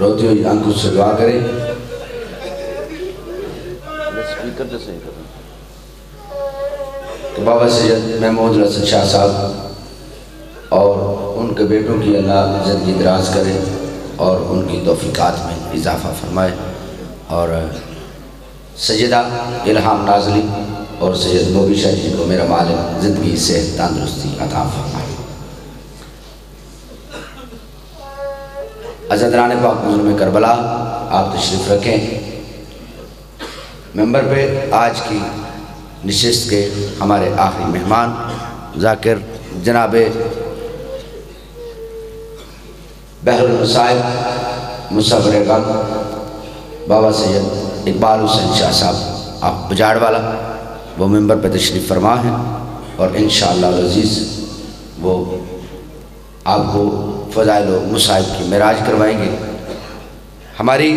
روتی ہوئی آنکھوں سے دعا کریں۔ کہ بابا سید محمود رسل شاہ صاحب اور ان کے بیٹوں کی اللہ زندگی دراز کرے اور ان کی توفیقات میں اضافہ فرمائے۔ اور سیدہ الہام نازلی اور سید بوبی شاہ جی کو میرا مالک زندگی صحت تندرستی عطا فرمائے۔ عزدران پاک مظلوم کربلا، آپ تشریف رکھیں۔ ممبر پہ آج کی نشست کے ہمارے آخری مہمان، ذاکر جناب بحر المصائب مصور غم بابا سید اقبال حسین شاہ صاحب، آپ بجاڑ والا وہ ممبر پہ تشریف فرما ہیں اور انشاءاللہ العزیز وہ آپ کو فضائل و مصائب کی معراج کروائیں گے۔ ہماری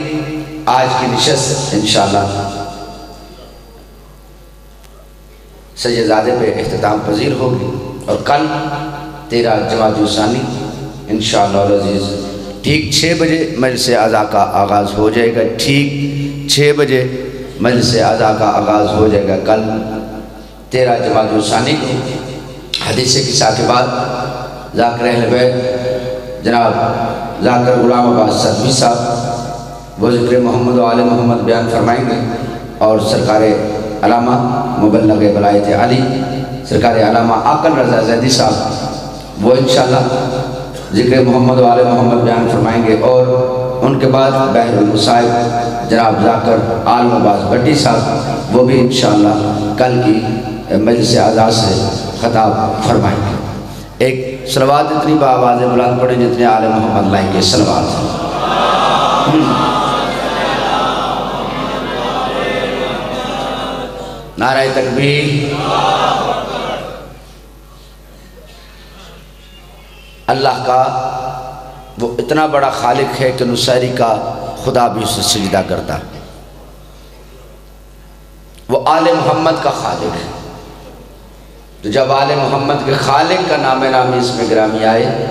آج کی نشست انشاءاللہ سیدزادے پہ اختتام پذیر ہوگی اور کل تیرہ جماعت ثانی انشاءاللہ العزیز ٹھیک چھ بجے مجلس اعضاء کا آغاز ہو جائے گا۔ ٹھیک چھ بجے مجلس اعضاء کا آغاز ہو جائے گا۔ کل تیرہ جماعت ثانی کو حدیث کی ساتھ بعد ذاکر اہل بیت جناب ذاکر غلام عباس صدوی صاحب وہ ذکر محمد و آل محمد بیان فرمائیں گے اور سرکار علامہ مبلغ بلائت علی، سرکار علامہ آقل رضا زیدی صاحب، وہ انشاءاللہ ذکر محمد و آل محمد بیان فرمائیں گے اور ان کے بعد بحر المصائب، جناب ذاکر عالم عباس بٹی صاحب، وہ بھی انشاءاللہ کل کی مجلس اعزاز سے خطاب فرمائیں گے۔ ایک سلوات اتنی با آواز بلند پڑھیں جتنے آل محمد لائیں گے سلوات نعرہ تکبیر۔ اللہ کا وہ اتنا بڑا خالق ہے کہ نصیری کا خدا بھی اسے سجدہ کرتا وہ آل محمد کا خالق ہے۔ تو جب آل محمد کے خالق کا نام نامی اس میں گرامی آئے،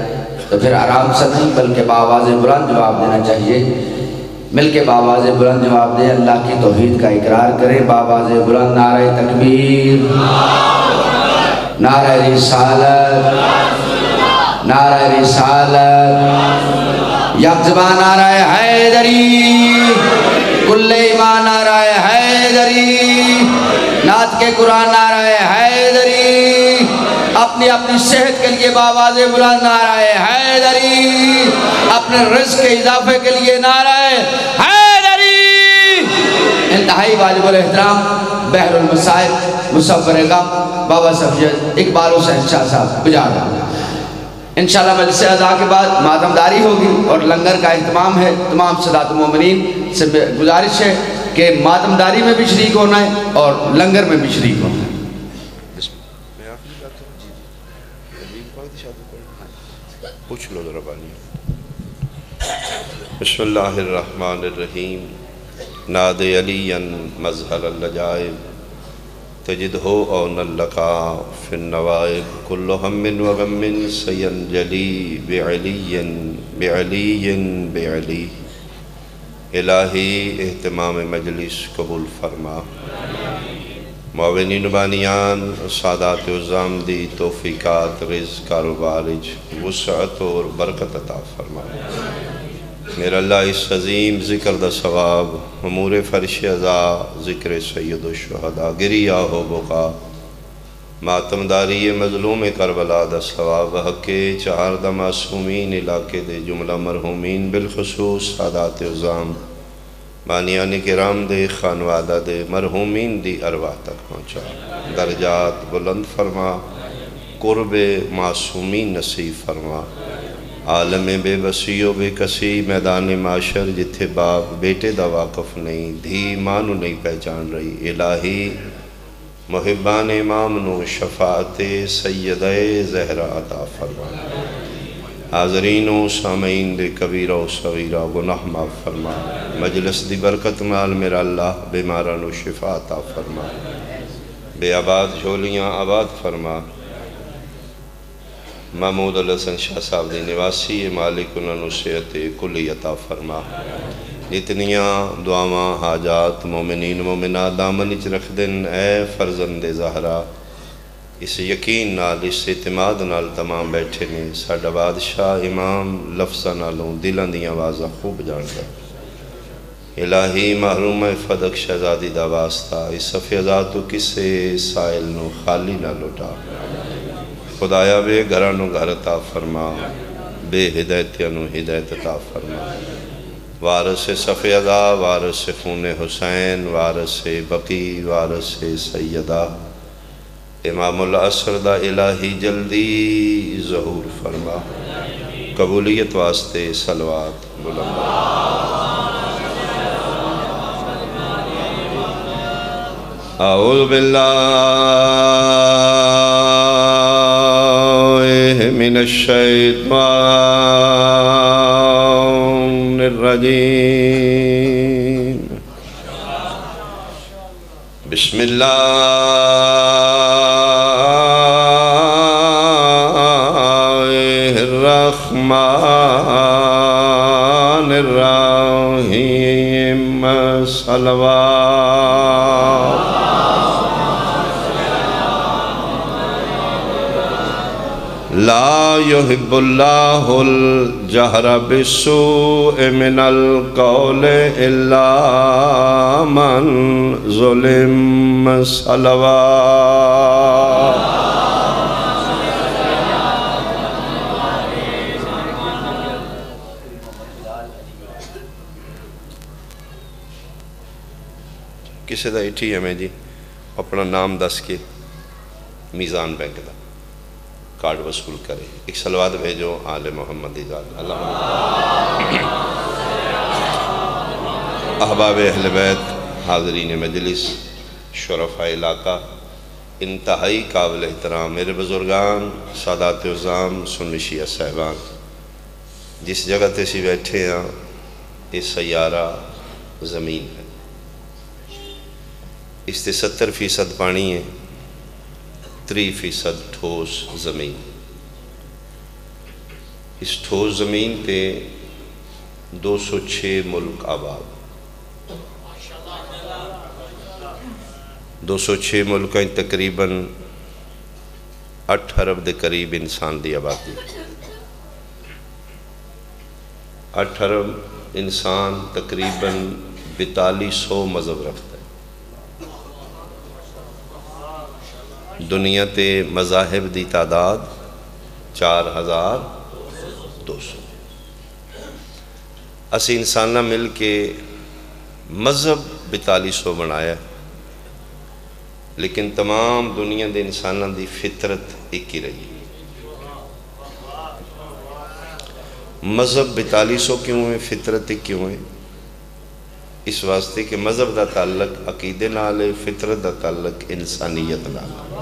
تو پھر آرام سے نہیں، بلکہ باواز بلند جواب دینا چاہیے۔ مل کے باواز بلند جواب دے اللہ کی توحید کا اقرار کرے باواز بلند نعرہ تکبیر۔ نعرہ رسالت۔ نعرہ رسالت۔ یک زبان نعرہ حیدری۔ کل ایمان نعرہ حیدری۔ نعت کے قرآن نعرہ حیدری اپنی اپنی صحت کے لیے باواز بلند نعرہ حیدری، اپنے رزق کے اضافے کے لیے نعرہ حیدری۔ انتہائی واجب الاحترام بحر المصائب، مصور غم، بابا سفجد اقبال حسین شاہ صاحب بجا انشاءاللہ مجلس اعضاء کے بعد ماتمداری ہوگی اور لنگر کا اہتمام ہے۔ تمام صدات مومنین سے گزارش ہے۔ کہ ماتمداری میں بھی شریک ہونا ہے اور لنگر میں بھی شریک ہونا ہے۔ پوچھ لو ذرا بانی۔ بسم اللہ الرحمن الرحیم۔ ناد علی مظہر اللجائب۔ تجد ہو او نلقا فی النوائب۔ کل ہم و غم سینجلی بعلی بعلی بعلی الہی اہتمام مجلس قبول فرما۔ معاونین بانیان، سادات عظام دی توفیقات، رزق کاروبارج وسعت اور برکت عطا فرما۔ میرا اللہ اس عظیم ذکر دا ثواب، امور فرش ازا ذکر سید و شہدہ گریا ہو بقا۔ ماتمداری مظلوم کربلا دا ثواب، حق چہار دا معصومین علاقے دے جملہ مرحومین بالخصوص سادات عظام بانیان کرام دے، خانوادہ دے، مرحومین دی ارواح تک پہنچا۔ درجات بلند فرما قرب معصومین نصیب فرما۔ عالم بے بسی و بے کسی میدان معاشر جتھے باپ بیٹے دا واقف نہیں، دھی مانو نہیں پہچان رہی۔ الہی محبان امام نو شفاعت سید زہرہ عطا فرما۔ حاضرین و سامعین دے کبیرہ و صغیرہ، گناہ معاف فرما۔ مجلس دی برکت مال میرا اللہ بیماران و شفا عطا فرما۔ بے آباد جھولیاں آباد فرما۔ محمود الحسن شاہ صاحب دی نواسی مالک انہوں صحت کلی عطا فرما۔ جتنیاں دعاواں، حاجات، مومنین، مومنات دامن اچ رکھ دن اے فرزند زہرا اس یقین نال، اس اعتماد نال تمام بیٹھے نے، ساڈا بادشاہ امام لفظاں نالوں دلاں دیاں آوازاں خوب جاندا۔ الہی محروم فدق شہزادی دا واسطہ، اس صفی ازاتو کسے سائل نو خالی نہ لٹا خدایا بے گھرانو گھر عطا فرما، بے ہدایتیاں نو ہدایت عطا فرما۔ وارث صفی ازا وارث خون حسین، وارث بقی، وارث سیدہ امام العصر دا الہی جلدی ظہور فرما۔ قبولیت واسطے سلوات بلند۔ أعوذ بالله من الشيطان الرجيم بسم الله الرحيم صلوات لا يحب الله الجهر بالسوء من القول إلا من ظلم صلوات کسی دا اٹھی ہے میں جی اپنا نام دس کے میزان بینک دا کارڈ وصول کرے۔ ایک سلوات بھیجو آل محمد ذات اللہ احباب اہل بیت، حاضرین مجلس شرفہ علاقہ، انتہائی قابل احترام میرے بزرگان، سادات عظام سنشیہ صاحبان۔ جس جگہ تے سی بیٹھے ہیں، یہ سیارہ زمین ہے۔ اس تے ستر فیصد پانی ہے، تری فیصد ٹھوس زمین۔ اس ٹھوس زمین پہ دو سو چھ ملک آباد۔ دو سو چھ ملک تقریباً اٹھ ارب دے قریب انسان دی آبادی۔ اٹھ ارب انسان تقریباً بتالی سو مذہب رکھتا ہے۔ دنیا تے مذاہب دی تعداد چار ہزار دو سو۔ اسی انسانہ مل کے مذہب بتالی سو بنایا۔ لیکن تمام دنیا دے انسانہ دی فطرت ایک ہی رہی۔ مذہب بتالی سو کیوں ہے؟ فطرت ایک کیوں ہے؟ اس واسطے کہ مذہب دا تعلق، عقیدے نال ہے فطرت دا تعلق، انسانیت نال۔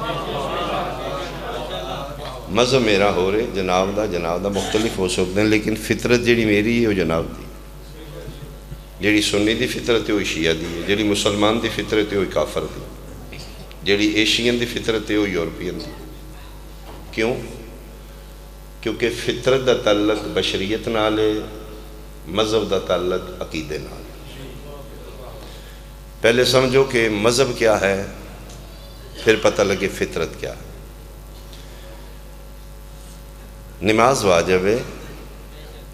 مذہب میرا ہو رہے، جناب دا جناب دا مختلف ہو سکتے ہیں، لیکن فطرت جیڑی میری ہے، وہ جناب دی۔ جیڑی سنی دی فطرت ہے، وہ شیعہ دی ہے۔ جیڑی مسلمان دی فطرت ہے، وہ کافر دی۔ جیڑی ایشین دی فطرت ہے، وہ یورپین دی۔ کیوں؟ کیونکہ فطرت دا تعلق بشریت نال ہے، مذہب دا تعلق عقیدے نال۔ پہلے سمجھو کہ مذہب کیا ہے، پھر پتہ لگے فطرت کیا ہے۔ نماز واجب ہے،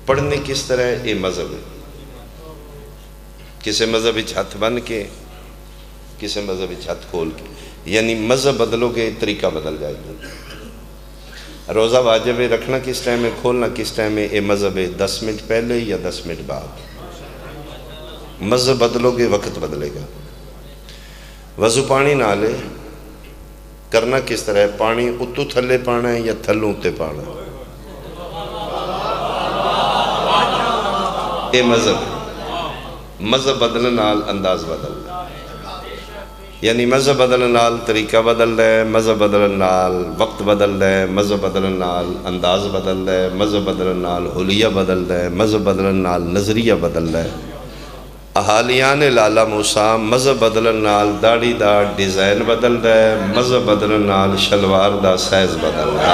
پڑھنے کس طرح یہ مذہب ہے؟ کسی مذہبی ہاتھ بن کے کسی مذہبی ہاتھ کھول کے۔ یعنی مذہب بدلو گے، طریقہ بدل جائے گا۔ روزہ واجب ہے، رکھنا کس ٹائم ہے، کھولنا کس ٹائم ہے، یہ مذہب ہے دس منٹ پہلے یا دس منٹ بعد۔ مذہب بدلو گے، وقت بدلے گا۔ وضو پانی نہ لے کرنا کس طرح ہے؟ پانی اتو تھلے پانا ہے یا تھلوں تے پانا ہے؟ یہ مذہب ہے۔ مذہب بدلن نال انداز بدل یعنی مذہب بدلن نال طریقہ بدل ہے، مذہب بدلن نال وقت بدل ہے، مذہب بدلن نال انداز بدل ہے، مذہب بدلن نال حلیہ بدل ہے، مذہب بدلن نال نظریہ بدل ہے۔ احالیان لالا موسیٰ، مذہب بدلن نال داڑی دا ڈیزائن بدل ہے، مذہب بدلن نال شلوار دا سیز بدل ہے۔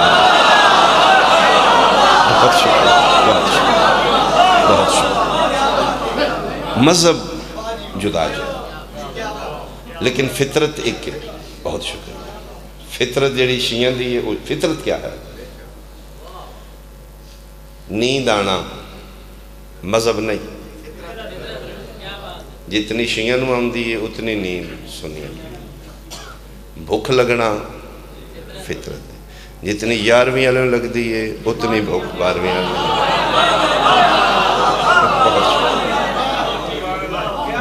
بہت شکریہ، بہت بہت مذہب جدا جائے لیکن فطرت ایک ہے، بہت شکریہ۔ فطرت جڑی شیعہ دی ہے فطرت کیا ہے؟ نیند آنا مذہب نہیں۔ جتنی شیعہ نو آمدی ہے اتنی نیند سنی بھوک لگنا فطرت ہے جتنی یارویں علم لگ دی ہے اتنی بھوک بارویں علم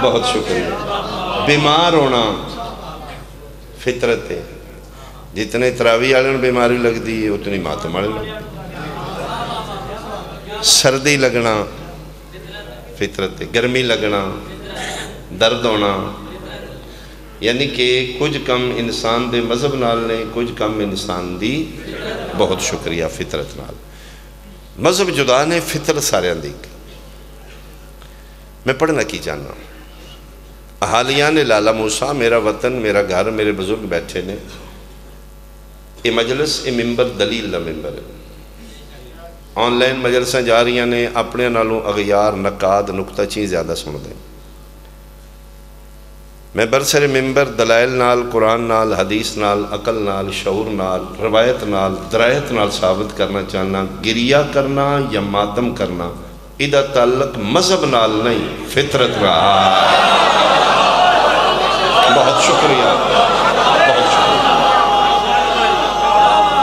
بہت شکریہ بیمار ہونا فطرت ہے جتنے تراوی آلن بیماری لگ دی ہے اتنی ماتم آلن لگ دی سردی لگنا فطرت ہے گرمی لگنا درد ہونا۔ یعنی کہ کچھ کم انسان دے مذہب نال نے، کچھ کم انسان دی بہت شکریہ فطرت نال۔ مذہب جدا نے فطرت سارے اندیک میں پڑھنا کی جاننا احالیان لالا موسیٰ، میرا وطن، میرا گھر، میرے بزرگ بیٹھے نے۔ یہ مجلس، یہ ممبر دلیل دا ممبر ہے۔ آن لائن مجلسیں جا رہی نے، اپنے نالوں اغیار، نقاد نکتہ چیز زیادہ سن دیں۔ میں برسر ممبر دلائل نال، قرآن نال، حدیث نال، عقل نال، شعور نال، روایت نال درائت نال ثابت کرنا چاہنا، گریہ کرنا یا ماتم کرنا ادھا تعلق مذہب نال نہیں، فطرت رہا بہت شکریہ بہت شکریہ۔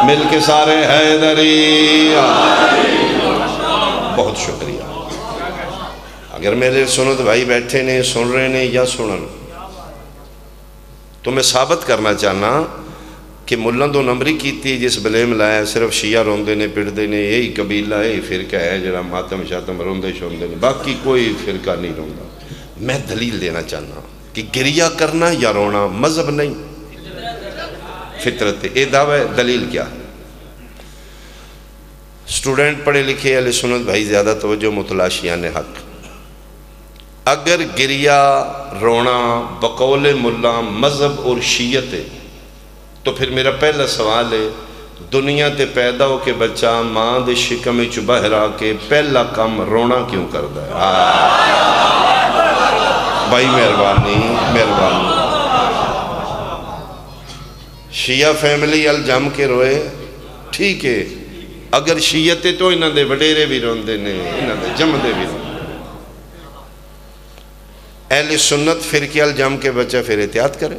مل کے سارے حیدری بہت شکریہ۔ اگر میرے سنت بھائی بیٹھے نے، سن رہے نے یا سنن تو میں ثابت کرنا چاہنا کہ ملن دو نمبری کیتی جس بلیم لائے صرف شیعہ روندے نے، پڑھتے نے، یہی قبیلہ، یہی فرقہ ہے، جڑا ماتم شاتم روندے شوندے نے۔ باقی کوئی فرقہ نہیں روندا۔ میں دلیل دینا چاہنا کہ گریہ کرنا یا رونا مذہب نہیں۔ فطرت، اے دعوی، دلیل کیا؟ ہے سٹوڈنٹ پڑھے لکھے علیہ سنت، بھائی زیادہ توجہ متلاشیان حق۔ اگر گریہ رونا، بقول ملا، مذہب اور شیعت ہے، تو پھر میرا پہلا سوال ہے، دنیا تے پیدا ہو کے بچہ ماں دے شکم باہر آ کے پہلا کام رونا کیوں کرتا ہے؟ بھائی مہربانی مہربانی۔ شیعہ فیملی ال جم کے روئے۔ ٹھیک ہے۔ اگر شیعت تو انہاں دے وڈیرے بھی روندے نے، انہاں دے جمدے بھی روندے۔ اہل سنت فرقیال جم کے بچہ پھر احتیاط کرے۔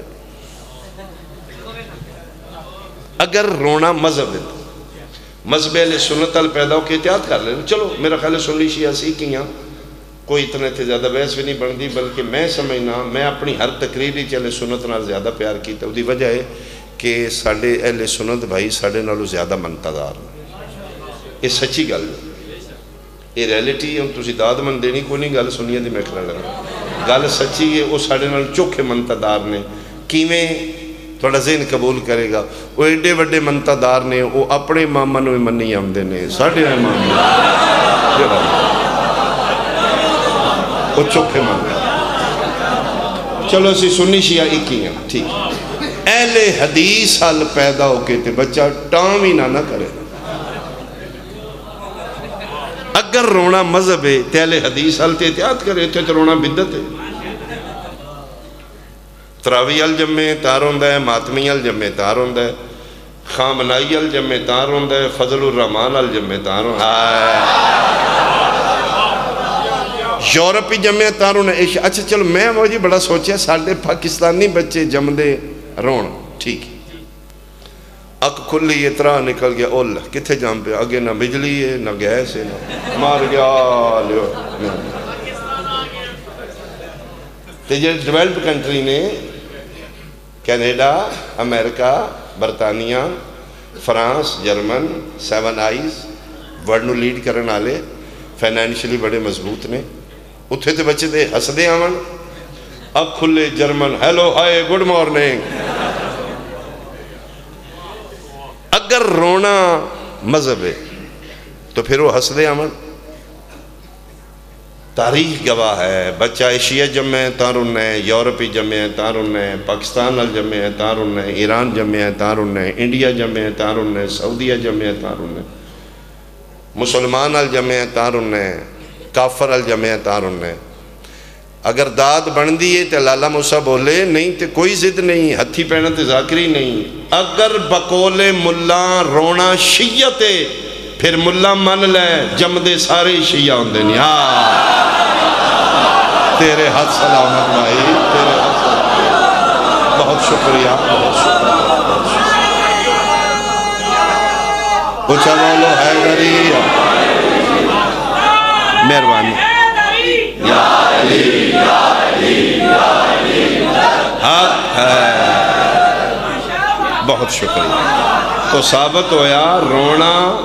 اگر رونا مذہب ہے مذہب اہل سنت ال پیدا ہو کے احتیاط کر لیں۔ چلو، میرا خیال ہے سنلی شیعہ سیکھیاں کوئی اتنے تھے زیادہ بحث بھی نہیں بندی بلکہ میں سمجھنا، میں اپنی ہر تقریری چلے سنت نال زیادہ پیار کیتا۔ وہ دی وجہ ہے کہ ساڑھے اہل سنت بھائی ساڑھے نالو زیادہ منتظار یہ سچی گل ہے۔ یہ ریلیٹی ہم تسی داد من دینی کوئی نہیں گل سنیے دی میں کرنے لگا گل سچی ہے، وہ ساڑھے نال چوکھے منتدار نے۔ کیویں تھوڑا ذہن قبول کرے گا؟ وہ ایڈے وڈے منتدار نے، وہ اپنے ماما نو منی آمدے نے۔ ساڑھے ماما جی وہ چوکھے منتدار چلو اسی سنی شیعہ ایک ہی ہیں۔ ٹھیک۔ اہل حدیث حال پیدا ہو کے تے بچہ ٹام ہی نہ نہ کرے۔ اگر رونا مذہب ہے، تے حدیث حال تے احتیاط کرے، تے رونا بدت ہے۔ تراوی الجمع تار ہوندہ ہے، ماتمی الجمع تار ہوندہ ہے، خامنائی الجمع تار ہوندہ ہے فضل الرحمن الجمع تار ہوندہ ہے۔ یورپی جمعے تار ہوندہ ہے۔ اچھا چلو، میں وہ جی بڑا سوچیا ساڑھے پاکستانی بچے جمدے رون، ٹھیک اک کھلی اترا نکل گیا، اول، کتھے جام پہ؟ آگے نہ بجلی ہے، نہ گیس ہے، نہ مار گیا لیو تے جو ڈیولپ کنٹری نے کینیڈا، امریکہ، برطانیہ، France, German, seven eyes world نو لیڈ کرن آلے فینینشلی بڑے مضبوط نے۔ اتھے تے بچے دے ہس دے آمن اب کھلے German, hello, hi good morning اگر رونا مذہب ہے، تو پھر وہ ہس دے آمن تاریخ گواہ ہے، بچہ ایشیا جمع ہے تاں ہے، یورپی جمع ہے تاں ہے، پاکستان ال جمع ہے تاں رنہ ہے، ایران جمع ہے تاں ہے، انڈیا جمع ہے تاں رنہ ہے، سعودیہ جمع ہے تاں ہے۔ مسلمان ال جمع تاں کافر ال جمع تاں اگر داد بن دیئے تے لالا موسیٰ بولے، نہیں تے کوئی زد نہیں، ہتھی پہنا تے ذاکری نہیں۔ اگر بقول ملہ رونا شیعتے پھر ملہ من لے جمدے سارے شیعہ ہوں دے ہاں۔ تیرے حد سلامت بھائی، تیرے حد سلامت۔ بہت شکریہ بہت شکریہ اچھا بولو حیدری مہربانی۔ حق ہے۔ بہت شکریہ۔ تو ثابت ہویا رونا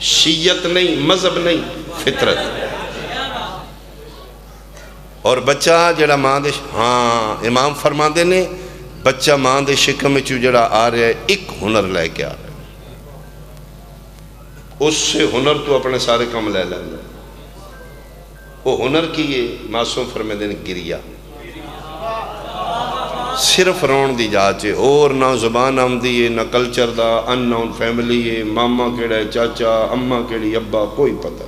شیعت نہیں، مذہب نہیں، فطرت۔ اور بچہ جڑا ماں دے ہاں امام فرما دے نے، بچہ ماں دے شکم چو جڑا آ رہا ہے، ایک ہنر لے کے آ رہا ہے۔ اس سے ہنر تو اپنے سارے کم لے لے لے وہ ہنر کی یہ معصوم فرمے دے نے گریا صرف رون دی جاچے اور نہ زبان آم دی ہے، نہ کلچر دا، ان فیملی ہے، ماما کیڑا ہے، چاچا اممہ کیڑی، ابا، کوئی پتہ۔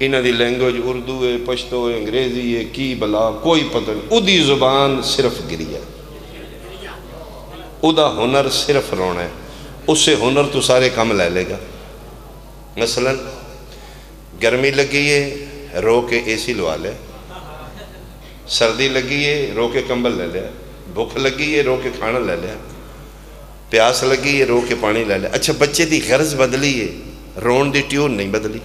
انہ دی لینگویج اردو ہے، پشتو ہے، انگریزی ہے، کی بلا، کوئی پتہ نہیں۔ او دی زبان صرف گریا او دا ہنر صرف رونا ہے۔ اس سے ہنر تو سارے کم لے لے گا۔ مثلا گرمی لگی ہے رو کے اے سی لوا لے۔ سردی لگی ہے، رو کے کمبل لے لیا بھوک لگی ہے، رو کے کھانا لے لیا پیاس لگی ہے، رو کے پانی لے لیا اچھا بچے دی غرض بدلی ہے۔ رون دی ٹیون نہیں بدلی۔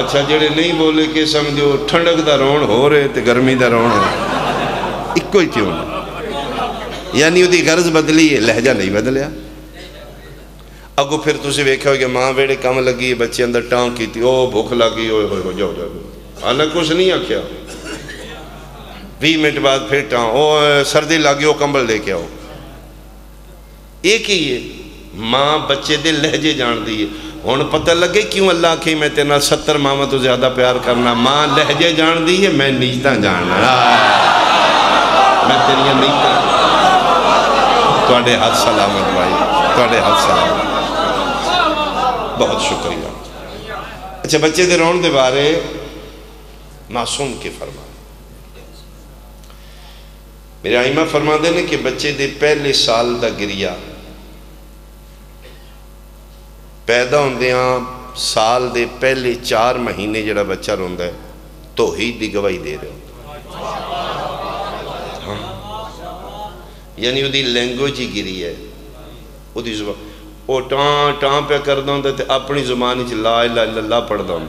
اچھا جڑے نہیں بولے کہ سمجھو، ٹھنڈک دا رون ہو رہے تے گرمی دا رون ہو ایک کوئی ٹیون یعنی وہ دی غرض بدلی ہے، لہجہ نہیں بدلیا۔ اگو پھر تسی ویکھا ہو کہ ماں بیڑے کم لگی، بچے اندر ٹانگ کی تھی او بھوک لگی ہوئے ہوئے ہو جاؤ جاؤ۔ حالہ کچھ نہیں آکھیا۔ بھی منٹ بعد پھر ٹانگ، او سردی لگی ہو کمبل لے کے آؤ۔ ایک ہی ہے، ماں بچے دے لہجے جان دیئے ہون پتہ لگے کیوں اللہ کی میں تینا ستر ماما تو زیادہ پیار کرنا، ماں لہجے جان دیئے میں نیچتا جاننا۔ میں تیریاں نیچتا توڑے ہاتھ سلامت بھائی توڑے ہاتھ سلامت۔ بہت شکریہ۔ اچھا بچے دے رون دے بارے معصوم کے فرما میرے آئیمہ فرما دے نے کہ بچے دے پہلے سال دا گریا پیدا ہوندیاں سال دے پہلے چار مہینے جڑا بچہ روندہ ہے، توحید دی گواہی دے رہے ہاں۔ یعنی وہ دی لینگویج ہی گری ہے۔ وہ دی زبان وہ ٹان ٹان پہ کر دا ہوں تے اپنی زبانی چ لا الہ الا اللہ پڑھ دا ہوں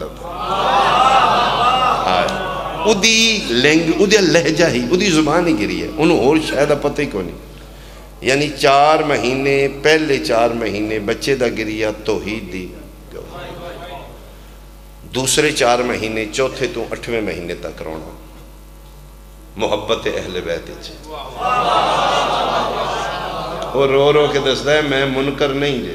او دی لینگ او دی لہجہ ہی او دی زبان گری ہے۔ انہوں اور شاید پتہ ہی یعنی چار مہینے، پہلے چار مہینے بچے دا گریا توحید دی۔ دوسرے چار مہینے، چوتھے تو اٹھویں مہینے تک رونا۔ محبت اہل بیت اور رو رو کے دستا ہے میں منکر نہیں جے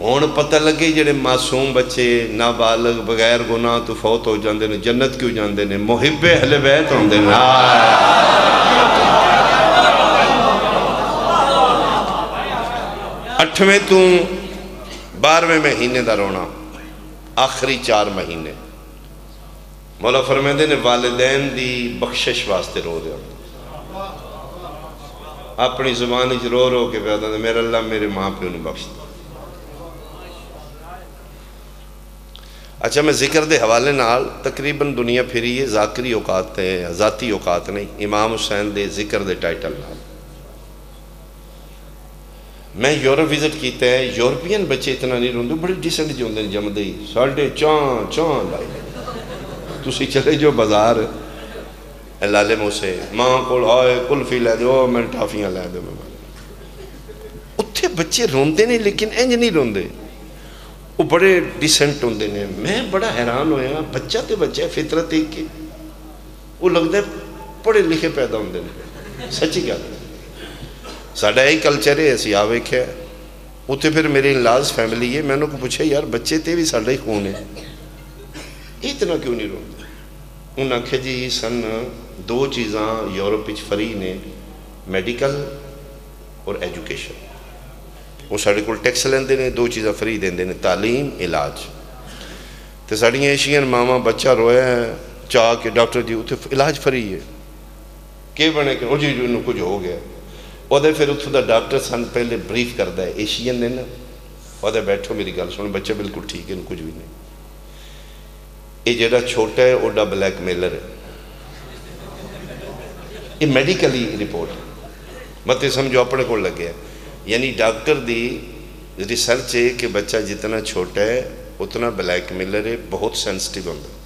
ہون پتہ لگے جڑے معصوم بچے نابالغ بغیر گناہ تو فوت ہو جاندے نے جنت کیوں جاندے نے محب اہل بیت ہوندے نے اٹھویں تو بارویں مہینے دا رونا آخری چار مہینے مولا فرمیدے نے والدین دی بخشش واسطے رو دے اپنی زبانی چ رو رو کے پیدا دے میرا اللہ میرے ماں پہ انہیں بخش دے۔ اچھا میں ذکر دے حوالے نال تقریباً دنیا پھری ہے ذاکری اوقات ہیں، ذاتی اوقات نہیں، امام حسین دے ذکر دے ٹائٹل نال۔ میں یورپ وزٹ کیتا ہے یورپین بچے اتنا نہیں روندے بڑے ڈیسنٹ جو ہوندے جمدے ہی۔ ساڑھے چان چان لائی۔ تسی چلے جو بازار لالے مو سے ماں کول آئے کلفی لے دے او میں ٹافیاں لے دے میں اتھے بچے روندے نہیں لیکن انج نہیں روندے وہ بڑے ڈیسنٹ ہوندے نے میں بڑا حیران ہویا بچہ تے بچہ فطرت ایک کی وہ لگتا ہے پڑھے لکھے پیدا ہوندے نے سچی کیا ساڑھا ہی کلچر ہے ایسی آوے کیا ہے اتھے پھر میری انلاز فیملی ہے میں نے کو پوچھے یار بچے تے بھی ساڑھا ہی خون ہے اتنا کیوں نہیں روندے انہاں کھے جی سن دو چیزاں یورپ اچ فری نے میڈیکل اور ایجوکیشن وہ سارے کو ٹیکس لیندے نے دو چیزاں فری دیندے نے تعلیم علاج تو ساڑیاں ایشین ماما بچہ رویا ہے چاہ کے ڈاکٹر جی اتنے علاج فری ہے کہ بنے کہ جی جو انہوں کچھ ہو گیا وہ دے پھر اتھو دا ڈاکٹر سن پہلے بریف کردہ ہے ایشین نے نا وہ دے بیٹھو میری گل سنے بچہ بالکل ٹھیک ہے کچھ بھی نہیں یہ جڑا چھوٹا ہے اوڈا بلیک میلر ہے یہ میڈیکلی رپورٹ مت سمجھو اپنے کو لگے ہے یعنی ڈاکٹر دی ریسرچ ہے کہ بچہ جتنا چھوٹا ہے اتنا بلیک میلر ہے بہت سینسٹیو ہوتا ہے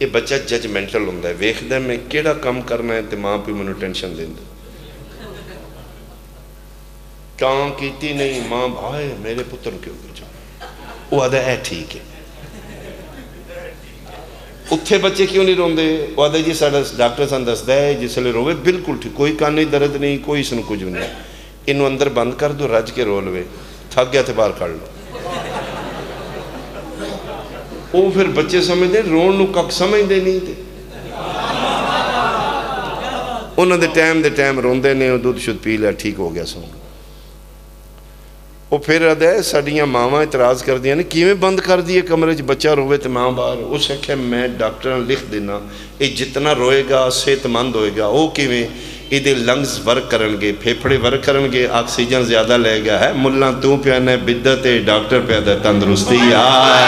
یہ بچہ ججمنٹل ہوتا ہے ویخ دے میں کیڑا کم کرنا ہے تو ماں پی منو ٹینشن دیں دے کام کیتی نہیں ماں بھائے میرے پتر کیوں کچھ وہ آدھا ہے ٹھیک ہے اتھے بچے کیوں نہیں روندے وہ آدھے جی ساڑھا ڈاکٹر سان دس ہے جس لیے روے بالکل ٹھیک کوئی کان نہیں درد نہیں کوئی سن کچھ نہیں انہوں اندر بند کر دو رج کے رول وے تھک گیا تھے بار کر لو وہ پھر بچے سمجھ دیں رون نو کک سمجھ دے نہیں تھے انہوں دے ٹائم دے ٹائم رون دے نہیں دودھ شد پی لیا ٹھیک ہو گیا سمجھ وہ پھر رہا ہے ساڑیاں ماما اعتراض کر دیا نے کیویں بند کر دیئے کمرے چ بچہ روے تو ماں بار اس ہے کہ میں ڈاکٹر لکھ دینا یہ جتنا روئے گا صحت مند ہوئے گا وہ کیویں یہ لنگز ورک کرنگے پھیپڑے ورک کرنگے آکسیجن زیادہ لے گیا ہے ملان تو پیانے بدت ڈاکٹر پیدا تندرستی آئے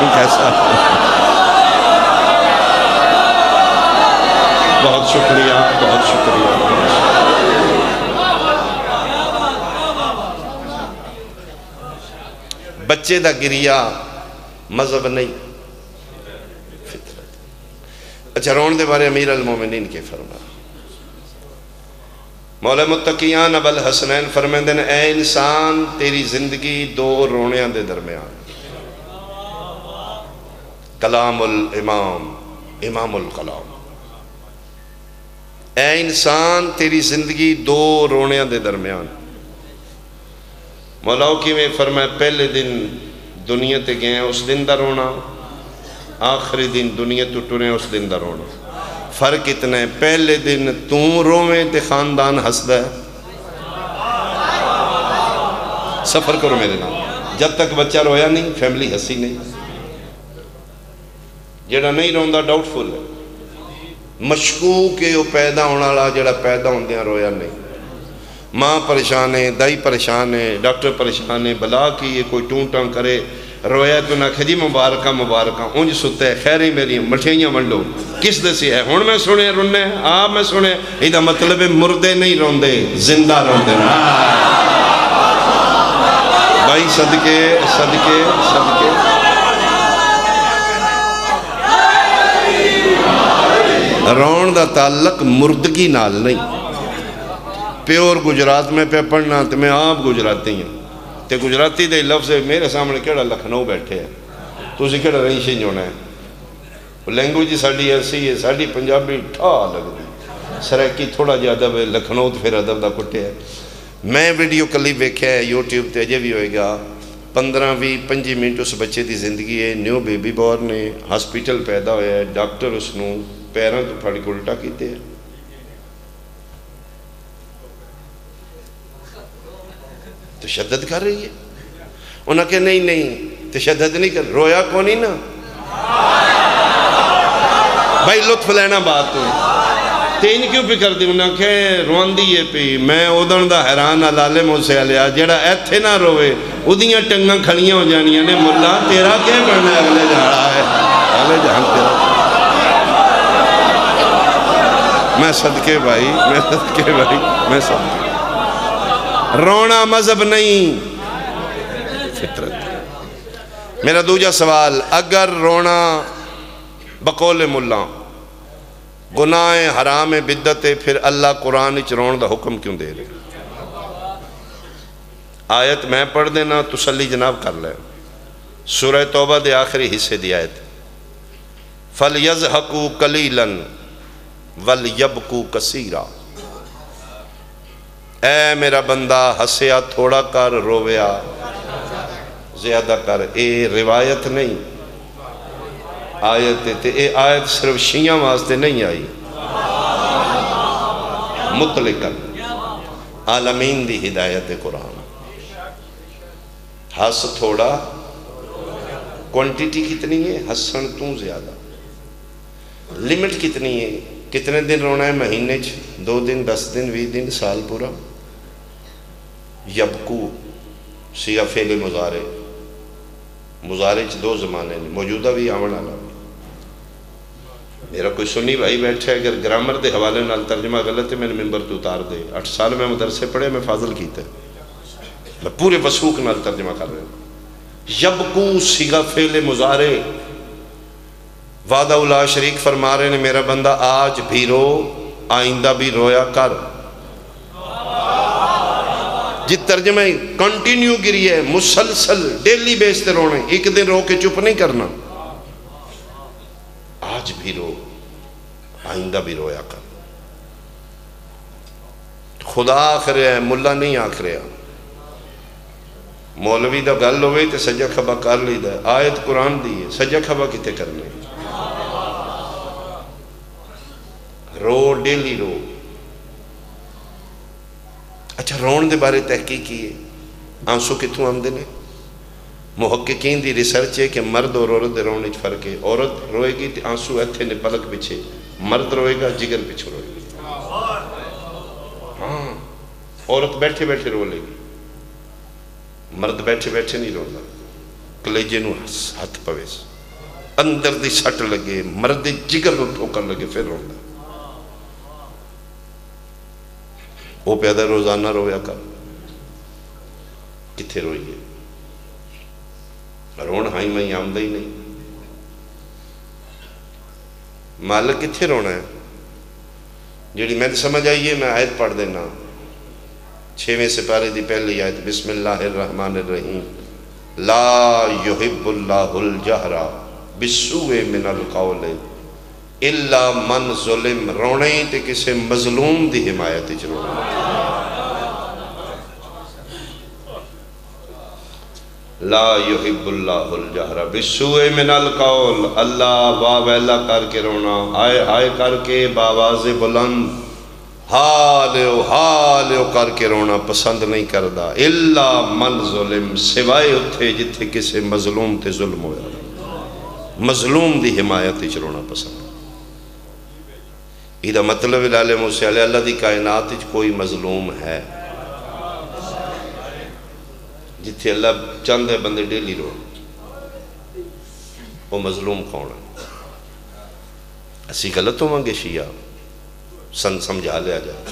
کیسا بہت شکریہ بہت شکریہ بچے دا گریا مذہب نہیں۔ فطرت اچھا رون دے بارے امیر المومنین کے فرما۔ مولا متقیان اب الحسنین فرمین دن اے انسان، تیری زندگی دو رونیاں دے درمیان۔ کلام الامام، امام القلام اے انسان، تیری زندگی دو رونیاں دے درمیان۔ مولاوکی میں فرمائے پہلے دن دنیا تے گئے ہیں، اس دن دا رونا۔ آخری دن دنیا تو ٹرے اس دن دا رونا۔ فرق اتنا ہے، پہلے دن توں رویں تے خاندان ہسدا ہے۔ سفر کرو میرے نام جب تک بچہ رویا نہیں، فیملی ہسی نہیں۔ جڑا نہیں روندا ڈاؤٹ فل ہے۔ مشکوک ہے، وہ پیدا ہونا والا جڑا پیدا ہوندیاں، رویا نہیں۔ ماں پریشان ہے، دائی پریشان ہے، ڈاکٹر پریشان ہے، بلا کی یہ کوئی ٹون ٹان کرے، رویا تو نہ کھجی مبارکہ مبارکہ اونج ستے، خیریں میری مٹھیاں منڈو کس دسی ہے؟ ہون میں سنے رننے آپ میں سنے۔ ایدہ مطلب مردے نہیں روندے، زندہ روندے۔ بھائی صدقے صدقے صدقے۔ رون دا تعلق مردگی نال نہیں۔ پیور گجرات میں پہ پڑھنا تو میں آپ گجراتی ہیں تے گجراتی دے لفظ میرے سامنے کیڑا لکھنؤ بیٹھے ہیں تو اسی کیڑا رہی شنج ہونا ہے لینگویج ساڑی ایسی ہے ساڑی پنجابی ٹھا لگ دی سریکی تھوڑا جا ادب ہے لکھنؤ تو پھر ادب دا کٹے ہے میں ویڈیو کلی بیکھے ہے یوٹیوب تے اجے بھی ہوئے گا پندرہ بھی پنجی منٹ اس بچے دی زندگی ہے نیو بیبی بور نے ہسپیٹل پیدا ہویا ہے ڈاکٹر اس نو پیروں تو پھڑ کے الٹا کیتے ہیں تشدد کر رہی ہے انہوں نے کہا نہیں نہیں تشدد نہیں کر رویا کونی نا بھائی لطف لینا بات تو تین کیوں پہ کر دی انہوں نے کہا روان دیئے پہ میں ادھن دا حیران علالے مجھ سے علیا جڑا ایتھے نہ روے ادھیاں ٹنگاں کھڑیاں ہو جانیاں نے ملا تیرا کیا کرنا ہے اگلے جہاں ہے اگلے جہاں تیرا میں صدقے بھائی میں صدقے بھائی میں صدقے رونا مذہب نہیں۔ فطرت۔ میرا دوجہ سوال، اگر رونا بقول ملا گناہ حرام بدت پھر اللہ قرآن اچ رون دا حکم کیوں دے رہے؟ آیت میں پڑھ دینا، تسلی جناب کر لے۔ سورہ توبہ دے آخری حصے دی آیت۔ فَلْيَزْحَقُوا قَلِيلًا وَلْيَبْقُوا كَسِيرًا اے میرا بندہ ہسیا تھوڑا کر، رویا۔ زیادہ کر۔ اے روایت نہیں۔ آیت تے، اے آیت صرف شیعہ واسطے نہیں آئی۔ مطلقا۔ عالمین دی ہدایت قرآن۔ ہس تھوڑا۔ کوانٹیٹی کتنی ہے؟ ہسن تو زیادہ۔ لمٹ کتنی ہے؟ کتنے دن رونا ہے؟ مہینے چ۔ دو دن، دس دن بھی دن، سال پورا۔ یبکو، سیگا فیل مزارے مزارے چ دو زمانے نے، موجودہ بھی آمن والا۔ بھی میرا کوئی سنی بھائی بیٹھا ہے، اگر گرامر دے حوالے نال ترجمہ غلط ہے میں نے ممبر تو اتار دے۔ اٹھ سال میں مدرسے پڑھے، میں فاضل کیتے۔ میں پورے وسوق نال ترجمہ کر رہا ہوں۔ یبکو، سیگا فیل مزارے وعدہ اللہ شریک فرما رہے نے میرا بندہ آج بھی رو، آئندہ بھی رویا کر۔ جی ترجمہ کنٹینیو گری ہے، مسلسل ڈیلی بیس تے رونے ایک دن رو کے چپ نہیں کرنا۔ آج بھی رو، آئندہ بھی رویا کر۔ خدا آخر ہے، ملا نہیں آخر ہے مولوی دا گل ہوئے تے سجا خبا کر لی دا۔ آیت قرآن دی ہے۔ سجا خبا کتے کرنے۔ رو ڈیلی رو۔ اچھا رون دے بارے تحقیق کی ہے آنسو کتوں آمدے نے محققین دی ریسرچ ہے کہ مرد اور عورت دے رونے فرق ہے عورت روئے گی تے آنسو ایتھے نے پلک پچھے مرد روئے گا جگر پچھے روئے گا ہاں عورت بیٹھے بیٹھے رو لے گی مرد بیٹھے بیٹھے نہیں رونا کلیجے نو ہاتھ پوے اندر دی سٹ لگے مرد دی جگر نو ٹھوکر لگے پھر رونا وہ پیدا روزانہ رویا کر کتھے روئیے رون ہائی میں آمدہ ہی نہیں مالک کتھے رونا ہے جیڑی میں سمجھ آئیے میں آیت پڑھ دینا چھویں سپارے دی پہلی آیت بسم اللہ الرحمن الرحیم لا یحب اللہ الجہرہ بسوئے من القول اللہ من ظلم رونے تے کسے مظلوم دی حمایت اچھ رونا لا یحب اللہ الجہرہ بسوئے من القول۔ اللہ باویلہ کر کے رونا۔ آئے آئے کر کے باواز بلند۔ حالیو حالیو کر کے رونا پسند نہیں کردہ اللہ من ظلم، سوائے اتھے جتھے کسے مظلوم تے ظلم ہویا۔ مظلوم دی حمایت اچھ رونا پسند۔ ایدہ مطلب الالے موسیٰ علیہ اللہ دی کائنات اچھ کوئی مظلوم ہے۔ جتھے اللہ چند ہے بندے ڈیلی رو۔ وہ مظلوم کون ہے؟ اسی غلط ہوں گے شیعہ۔ سن سمجھا لیا جائے۔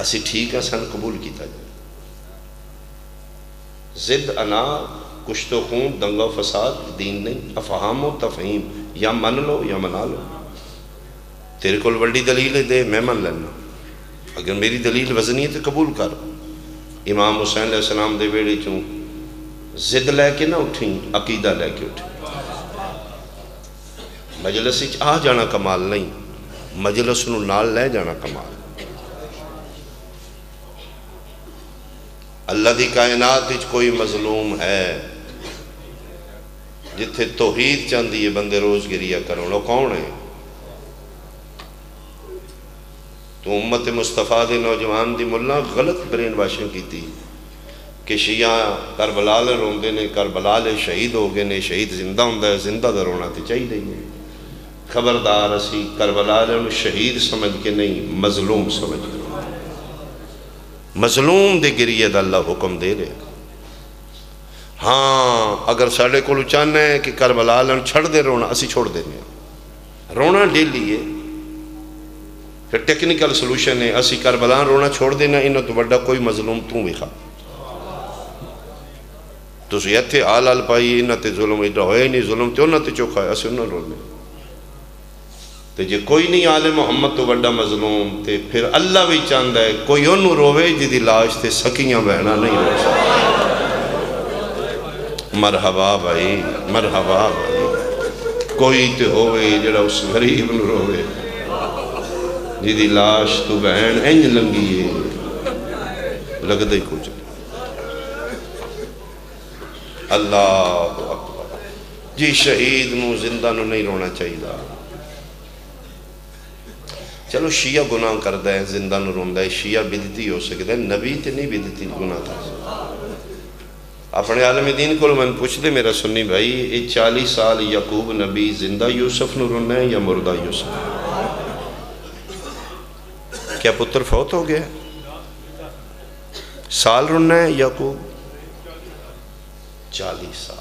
اسی ٹھیک ہے، سن قبول کیتا جائے۔ زد، انا، کشت و خون، دنگا فساد، دین نہیں، افہام و تفہیم۔ یا من لو یا منا لو۔ تیرے کول وڈی دلیل ہے، دے میں من لینا۔ اگر میری دلیل وزنی ہے تو قبول کر۔ امام حسین علیہ السلام دے ویڑی چوں زد لے کے نہ اٹھیں، عقیدہ لے کے اٹھیں۔ مجلس آ جانا کمال نہیں، مجلس نو نال لے جانا کمال۔ اللہ دی کائنات اچ کوئی مظلوم ہے، جتھے توحید چاندی ہے، بندے روز گریا کروں لو کون ہے؟ تو امت مصطفیٰ دے نوجوان دی ملہ غلط برین واشن کی تھی کہ شیعہ کربلا لے روندے نے کربلا لے شہید ہو گئے نے، شہید زندہ ہوں ہے، زندہ دا رونا تے چاہی دیں گے خبردار اسی کربلا لے انہوں شہید سمجھ کے نہیں، مظلوم سمجھ کے۔ مظلوم دے گریے دا اللہ حکم دے رہے ہاں اگر ساڑھے کو چاہنا ہے کہ کربلا لے چھڑ دے، رونا اسی چھوڑ دینے رونا ڈیلی ہے۔ پھر ٹیکنیکل سلوشن ہے۔ اسی کربلا رونا چھوڑ دینا انہوں تو بڑا کوئی مظلوم توں بھی خواہ تو سی ایتھے آل آل پائی انہوں تے ظلم، ایڈا ہوئے نہیں، ظلم تے انہوں تے چوکھا ہے، اسی انہوں رونے۔ تے جے کوئی نہیں آل محمد تو بڑا مظلوم، تے پھر اللہ بھی چاندہ ہے، کوئی انہوں روے جی جدی لاش تے سکیاں بہنا نہیں رو سکتا مرحبا بھائی مرحبا بھائی۔ کوئی تے ہوئے جڑا اس غریب نو روے۔ جدی لاش تو بہن انج لنگی ہے۔ لگ دے کچھ اللہ اکبر۔ جی شہید نو زندہ نو نہیں رونا چاہیے دا چلو شیعہ گناہ کردہ ہے زندہ نو روندہ ہے۔ شیعہ بدتی ہو سکتا ہے، نبی تے نہیں بدتی، گناہ تھا۔ اپنے عالم دین کو من پوچھ دے میرا سنی بھائی، یہ چالیس سال یعقوب نبی زندہ یوسف نو رونا ہے یا مردہ یوسف؟ کیا پتر فوت ہو گیا سال رونا ہے یعقوب چالیس سال۔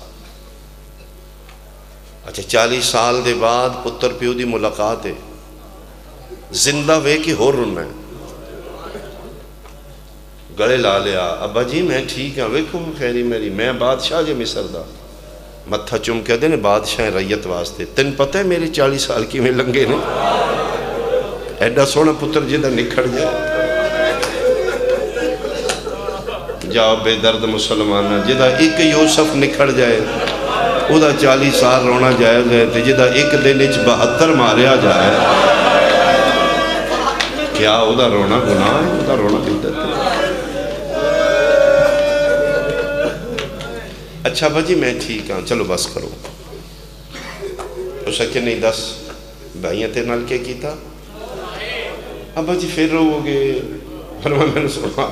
اچھا چالیس سال دے بعد پتر پیو دی ملاقات ہے۔ زندہ وے کی ہو رونا ہے۔ گلے لا لیا، ابا جی میں ٹھیک ہاں ویکھو خیری میری، میں بادشاہ جی مصر دا۔ متھا چم کے دے نے، بادشاہ ریت واسطے۔ تین پتہ ہے میری چالیس سال کی میں لنگے نے؟ ایڈا سونا پتر جی نکھڑ جائے جاؤ بے درد مسلمان جدا ایک یوسف نکھڑ جائے او دا چالی سال رونا جائے گئے تے جدا ایک دن اچ بہتر ماریا جائے کیا او دا رونا گناہ ہے او دا رونا بدت ہے اچھا بجی میں ٹھیک ہاں چلو بس کرو اس کہ نہیں دس بھائیاں تے نال کے کیتا ابا جی پھر رو گے فرما میں نے سنا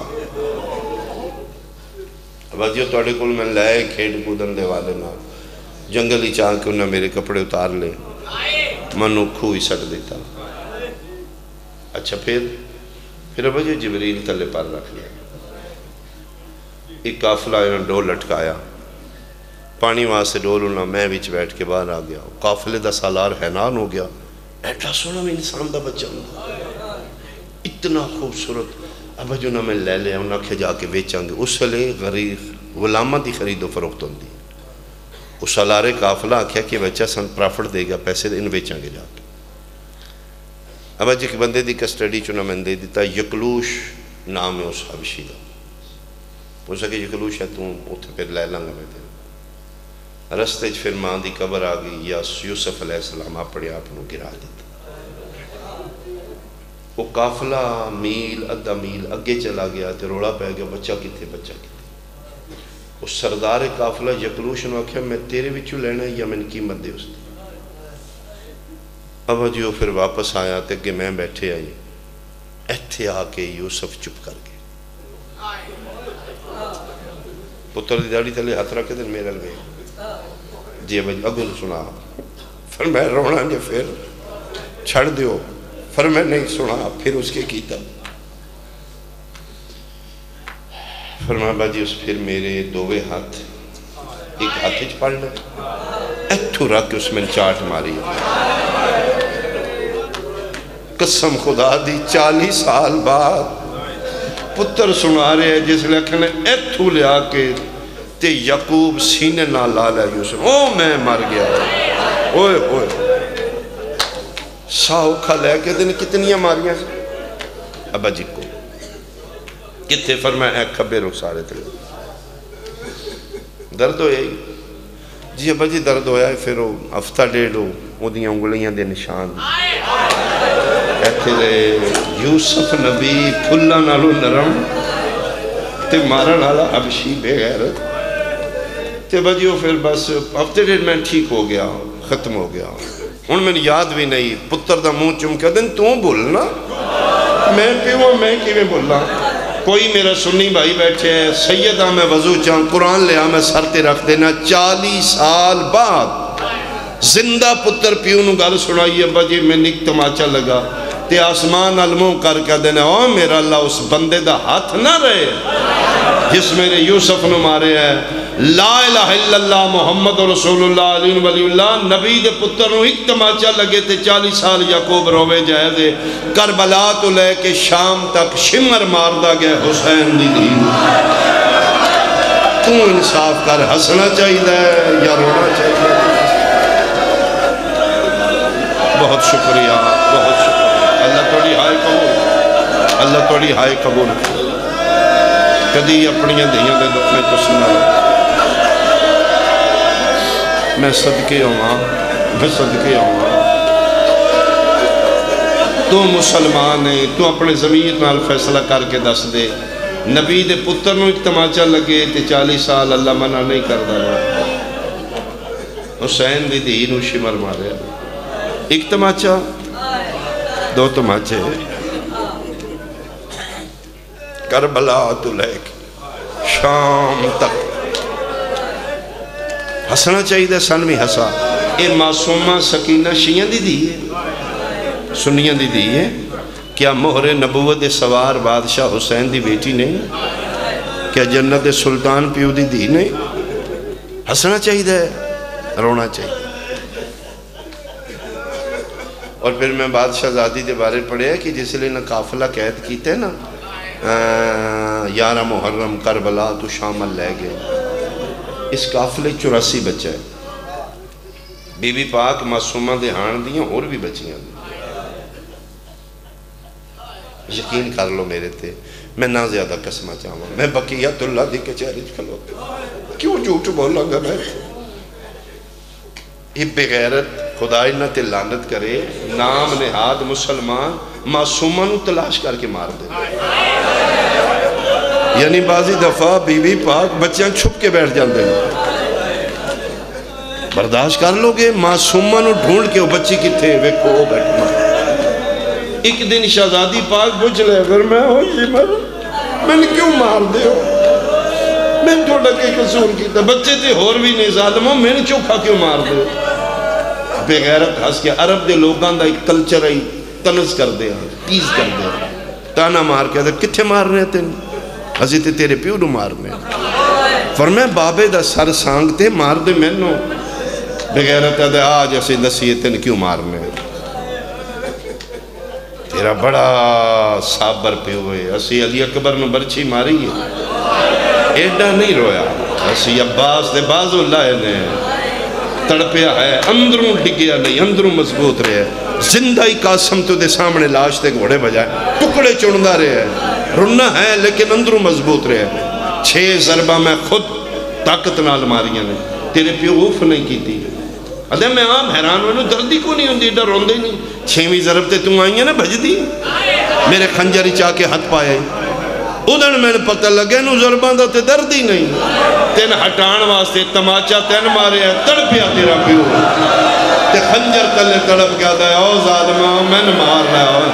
ابا جی توڑے کل میں لائے کھیڑ کودن دے والے نا جنگلی چاہ کے انہیں میرے کپڑے اتار لے منو کھوئی سٹ دیتا اچھا پھر پھر ابا جی جبریل تلے پر رکھ لیا ایک کافلہ انہوں ڈول لٹکایا پانی وہاں سے ڈول انہوں میں بیچ بیٹھ کے باہر آ گیا کافلے دا سالار حیران ہو گیا ایڈا سونا میں انسان دا بچہ ہوں اتنا خوبصورت۔ اب جو نہ میں لے لیا انہوں نے جا کے بیچاں گے۔ اس لیے غریب غلامہ دی خرید و فروخت ہوں دی اس سالارے کافلہ آکھیا کہ بچہ سن پرافٹ دے گا، پیسے ان بیچاں گے جا کے۔ اب جی کہ بندے دی کسٹڈی چونہ میں دے دیتا یکلوش نام ہے اس حبشی دا۔ وہ سکے یکلوش ہے تو اتھے پھر لے لنگا میں دے رستے پھر ماں دی قبر آگئی یا یوسف علیہ السلام اپنے آپ گرا دیتا۔ وہ قافلہ میل ادھا میل اگے چلا گیا تے روڑا پہ گیا، بچہ کتے بچہ کتے وہ سردار قافلہ یکلوش نو آکھیا، میں تیرے بچو لینا ہے یا میں قیمت دے اس دی اب جو جی، پھر واپس آیا تے کہ میں بیٹھے آئی۔ ایتھے آ کے یوسف چپ کر گئے پتر دی داڑی تلے ہاتھ رکھے دن میرے لگے جی بھائی جی، اگل سنا۔ پھر میں رونا جے پھر چھڑ دیو۔ پھر میں نہیں سنا، پھر اس کے کیتا۔ فرما باجی اس پھر میرے دووے ہاتھ، ایک ہاتھ اچ پڑ لے۔ ایتھو رکھ اس میں چاٹ ماری۔ قسم خدا دی چالی سال بعد پتر سنا رہے ہیں، جس لکھنے ایتھو لیا کے تے یقوب سینے نہ لالا یوسف۔ او میں مر گیا۔ اوئے اوئے ساؤکھا لے کے دن کتنی ماریاں سے ابا جی کو۔ کتے فرمائے اے کبے رو سارے تلے۔ درد ہو یہی جی ابا جی درد ہویا ہے، پھر ہفتہ ڈیڑھ ہو وہ دیاں انگلیاں دے نشان۔ کہتے لے یوسف نبی پھلا نالو نرم تے مارا نالا ابشی بے غیرت تے بجیو پھر بس ہفتے ڈیڑھ میں ٹھیک ہو گیا، ختم ہو گیا۔ ان میں یاد بھی نہیں، پتر دا منہ چم کے دن تو بولنا میں پیوں میں کیویں بولنا کوئی میرا سنی بھائی بیٹھے ہیں، سیدہ میں وضو چاہوں قرآن لیا میں سرتے رکھ دینا چالی سال بعد زندہ پتر پیوں نو گل سنائی ابا جی میں نک تماچا لگا۔ تے آسمان علموں کر کے دینا او میرا اللہ، اس بندے دا ہاتھ نہ رہے، جس میرے یوسف نو مارے ہیں لا الہ الا اللہ محمد رسول اللہ علیہ ولی اللہ نبی دے پتر نو ایک تماچا لگے تے چالی سال یعقوب روے جائے دے کربلا تو لے کے شام تک شمر ماردہ گئے حسین دی دین۔ تو انصاف کر ہسنا چاہیے یا رونا چاہیے بہت شکریہ بہت شکریہ۔ اللہ توڑی ہائے قبول۔ اللہ توڑی ہائے قبول۔ کدی اپنی دیاں دے دکھ میں تو سنا میں صدقے ہوں ہاں۔ میں صدقے ہوں ہاں۔ تو مسلمان ہے تو اپنے زمین نال فیصلہ کر کے دس دے۔ نبی دے پتر نو ایک تماچا لگے تے چالی سال اللہ منع نہیں کر دا حسین دی دی نو شمر مارے ایک تماچا دو تماچے کربلا تو لے کے شام تک۔ ہسنا چاہیے سن بھی ہسا۔ یہ معصومہ سکینہ شیعہ دی دی ہے۔ سنیاں دی دی ہے۔ کیا مہر نبوت سوار بادشاہ حسین دی بیٹی نہیں کیا جنت سلطان پیو دی دی نہیں ہسنا چاہیے رونا چاہیے۔ اور پھر میں بادشاہ زادی دے بارے پڑھے کہ جس لیے نہ قافلہ قید کیتے نا یارہ محرم کربلا تو شامل لے گئے۔ اس قافلے چوراسی بچہ ہے بی بی پاک معصومہ دے ہان دیاں، اور بھی بچیاں۔ دی یقین کر لو میرے تھے میں نہ زیادہ قسمہ چاہوں میں بقیت اللہ دی کے چہرے کھلو۔ کیوں جھوٹ بولا گا میں؟ یہ بغیرت خدای نہ تے لانت کرے، نام نہاد مسلمان معصومہ نو تلاش کر کے مار دے۔ یعنی بعضی دفعہ بی بی پاک بچیاں چھپ کے بیٹھ جاندے ہیں۔ برداشت کر لو گے معصومہ نو ڈھونڈ کے وہ بچی کی تھے ویکھو، وہ بیٹھنا ایک دن شہزادی پاک بچ لے، اگر میں ہو یہ جی، مر میں نے کیوں مار دے ہو؟ میں نے تھوڑا کے قصور کیتا بچے تھے اور بھی نہیں ظالموں میں نے چوکھا کیوں مار دے؟ بے غیرت ہس کے عرب دے لوگاں دا ایک کلچر ہے تنز کر دے ہاں، تیز کر دے ہاں۔ تانا مار کے کتھے مار رہے تھے حضرت تیرے پیو نو مار رہے فرمائے بابے دا سر سانگ مار دے میں نو بغیرت ہے آج ایسے نصیحتیں کیوں مارنے تیرا بڑا صابر پہ ہوئے اسی علی اکبر نے برچی ماری ہے ایڈا نہیں رویا اسی عباس دے بازو لائے نے تڑپیا ہے اندروں ڈگیا نہیں اندروں مضبوط رہے زندہ ہی قاسم تو دے سامنے لاش تے گھوڑے بجائے۔ ٹکڑے چڑھنا رہے رنہ ہے لیکن اندروں مضبوط رہے چھ ضربہ میں خود طاقت نال ماریاں نے۔ تیرے پیو اوف نہیں کی تھی ادھے میں عام حیران ہوئے دردی کو نہیں ہوندی ڈر ہوندے نہیں۔ چھویں ضرب تے تم آئیں نا بھج دی میرے خنجری چاہ کے ہاتھ پائے۔ ادھر میں نے پتہ لگے نو ضربان دا تے دردی نہیں۔ تین ہٹان واسطے تماچا تین مارے ہے، تڑپیا تیرا پیو۔ تے خنجر تلے تڑپ گیا دا او ظالمہ میں نے مار رہا ہوں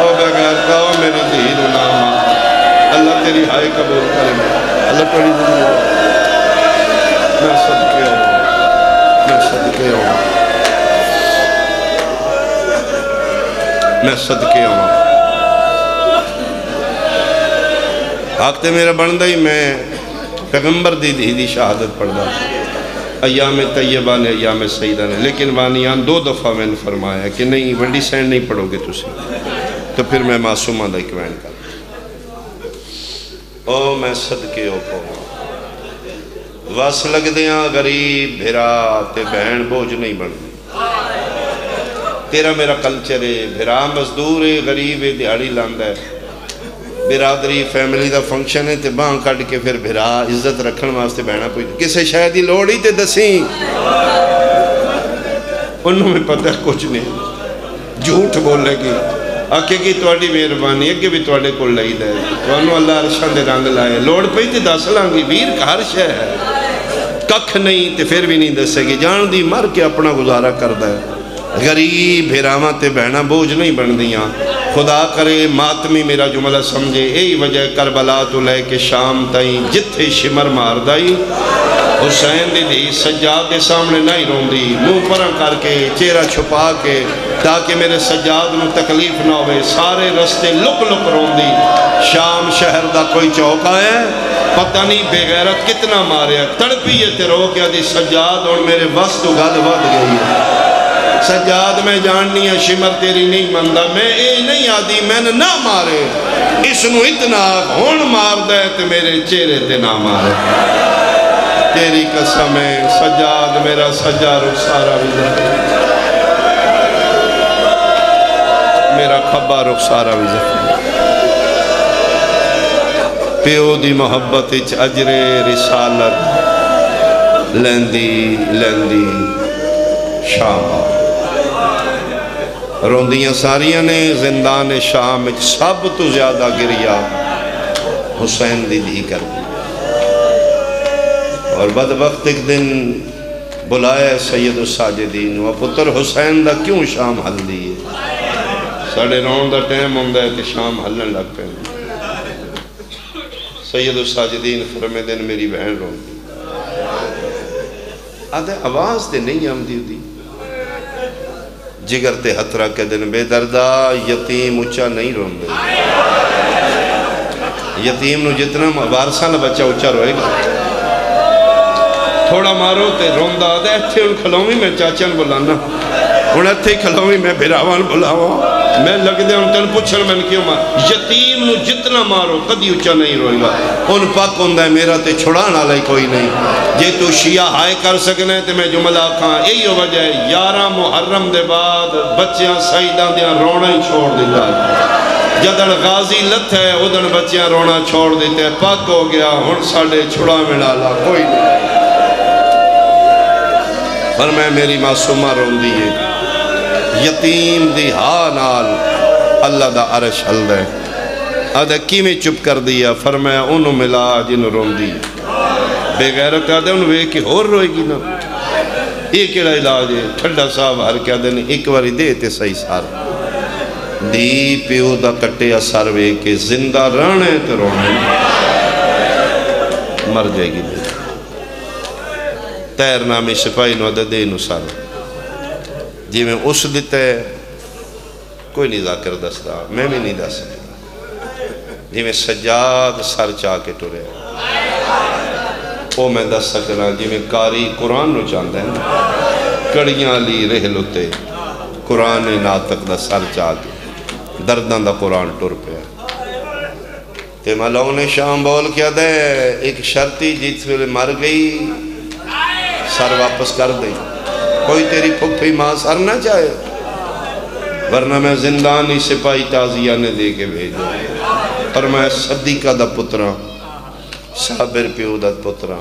او بغیر کہو میرے دین نام اللہ تیری ہائے قبول کرے۔ اللہ پڑی دنیا میں صدقے ہوں۔ میں صدقے ہوں۔ میں صدقے ہوں۔ آگتے میرا بندہ ہی میں پیغمبر دی دی دی شہادت پڑھ دا ایام طیبہ نے، ایام سیدہ نے۔ لیکن وانیان دو دفعہ میں نے فرمایا کہ نہیں ونڈی سینڈ نہیں پڑھو گے تُسی۔ تو پھر میں معصومہ دا اکوین کر۔ او میں صدقے ہو پہوں وس لگ دیاں غریب، بھیرا تے بہن بوجھ نہیں بن تیرا میرا کلچر ہے، بھیرا مزدور ہے، غریب ہے دیہڑی لاندہ ہے۔ برادری فیملی دا فنکشن ہے تے بان کٹ کے پھر بھیرا عزت رکھن واسطے بہنا پوئی کسے شاید ہی لوڑی تے دسیں انہوں میں پتہ کچھ نہیں جھوٹ بولے گی آکے کی توڑی مہربانی ہے کہ بھی توڑے کو لئی دے تو انہوں اللہ عرشان دے رنگ لائے لوڑ پئی تے دس لانگی ویر کا ہر شے ہے ککھ نہیں تے پھر بھی نہیں دسے گی جان دی مر کے اپنا گزارا کر دے غریب خدا کرے ماتمی میرا جملہ سمجھے ای وجہ کربلا تو لے کے شام تائیں جتھے شمر مار دائی حسین دی دی سجاد دے سامنے نہیں رون دی منہ پرن کر کے، چہرہ چھپا کے، تاکہ میرے سجاد نو تکلیف نہ ہوئے، سارے رستے لک لک رون دی شام شہر دا کوئی چوکا ہے پتہ نہیں بے غیرت کتنا مارے تڑپی یہ تے رو کیا دی سجاد، اور میرے وسط گل ود گئی۔ ہے سجاد میں جاننی ہے، شمر تیری نہیں مندہ میں اے نہیں آدھی، میں نے نہ مارے۔ اس نو اتنا ہون مار دے تے میرے چہرے تے نہ مارے۔ تیری قسم ہے، سجاد میرا سجا رخ سارا وزر میرا کھبا رخ سارا وزر پیو دی محبت اچ اجر رسالت لیندی لیندی شام روندیاں ساریاں نے، زندان شام سب تو زیادہ گریا حسین دی دی کر دی۔ اور بدبخت ایک دن بلائے سید الساجدین و پتر حسین دا کیوں شام حل دیئے ساڑھے رون دا ٹیم ہوندہ ہے کہ شام حلن لگ پہ سید الساجدین فرمے دن میری بہن رون دی آدھے آواز تے نہیں آمدی دی جگر تے ہتھ کے دن بے دردہ، یتیم اچھا نہیں رون دے یتیم نو جتنا وارسان بچہ اچھا روئے گا۔ تھوڑا مارو تے رون دا دے ایتھے ان کھلومی میں چاچن بلانا ان ایتھے کھلومی میں بھراوان بلاواں۔ میں لگ دے ان تن پوچھر میں کیوں مار یتیم نو جتنا مارو، کدی اچھا نہیں روئے گا۔ ان پاک ہوندہ ہے، میرا تے چھڑانا لئی کوئی نہیں۔ جے تو شیعہ ہائے کر سکنے، تے میں جملہ کھاں یہی ہو وجہ ہے، یارہ محرم دے بعد بچیاں سعیدہ دیاں رونا ہی چھوڑ دیتا ہے۔ جدن غازی لت ہے ادن بچیاں رونا چھوڑ دیتے ہیں۔ پاک ہو گیا، ہن ساڑے چھڑا میں ڈالا کوئی نہیں۔ پر میں میری معصومہ رون دیئے یتیم دی ہاں نال اللہ دا عرش حل دے۔ آدھے کیمیں چپ کر دیا فرمایا انہوں ملا جن رون دی بے غیرت آدھے انہوں وے کہ اور روئے گی نا۔ یہ کیڑا علاج ہے؟ ٹھنڈا صاحب ہر کیا دے ایک باری دے تے صحیح سار دی پیو دا کٹے اثر وے کہ زندہ رہنے تے رونے۔ مر جائے گی۔ دے تیر نامی سپاہی نو دے دے نو سار جی میں اس دیتے کوئی نہیں ذاکر دستا میں بھی نہیں دس جی میں سجاد سر چاہ کے ٹورے او میں دس سکنا جی میں کاری قرآن نو چاندے ہیں کڑیاں لی رہ لتے۔ قرآن ناتک دا سر چاہ کے۔ دردان دا قرآن ٹور پہ تے ملوں نے شام بول کیا دے، ایک شرطی جیت سے مر گئی، سر واپس کر دیں کوئی تیری پھپی ماں سر نہ چاہے ورنہ میں زندانی سپاہی تازیہ نے دے کے بھیجو پر میں صدیقہ دا پترا صابر پیو دا پترا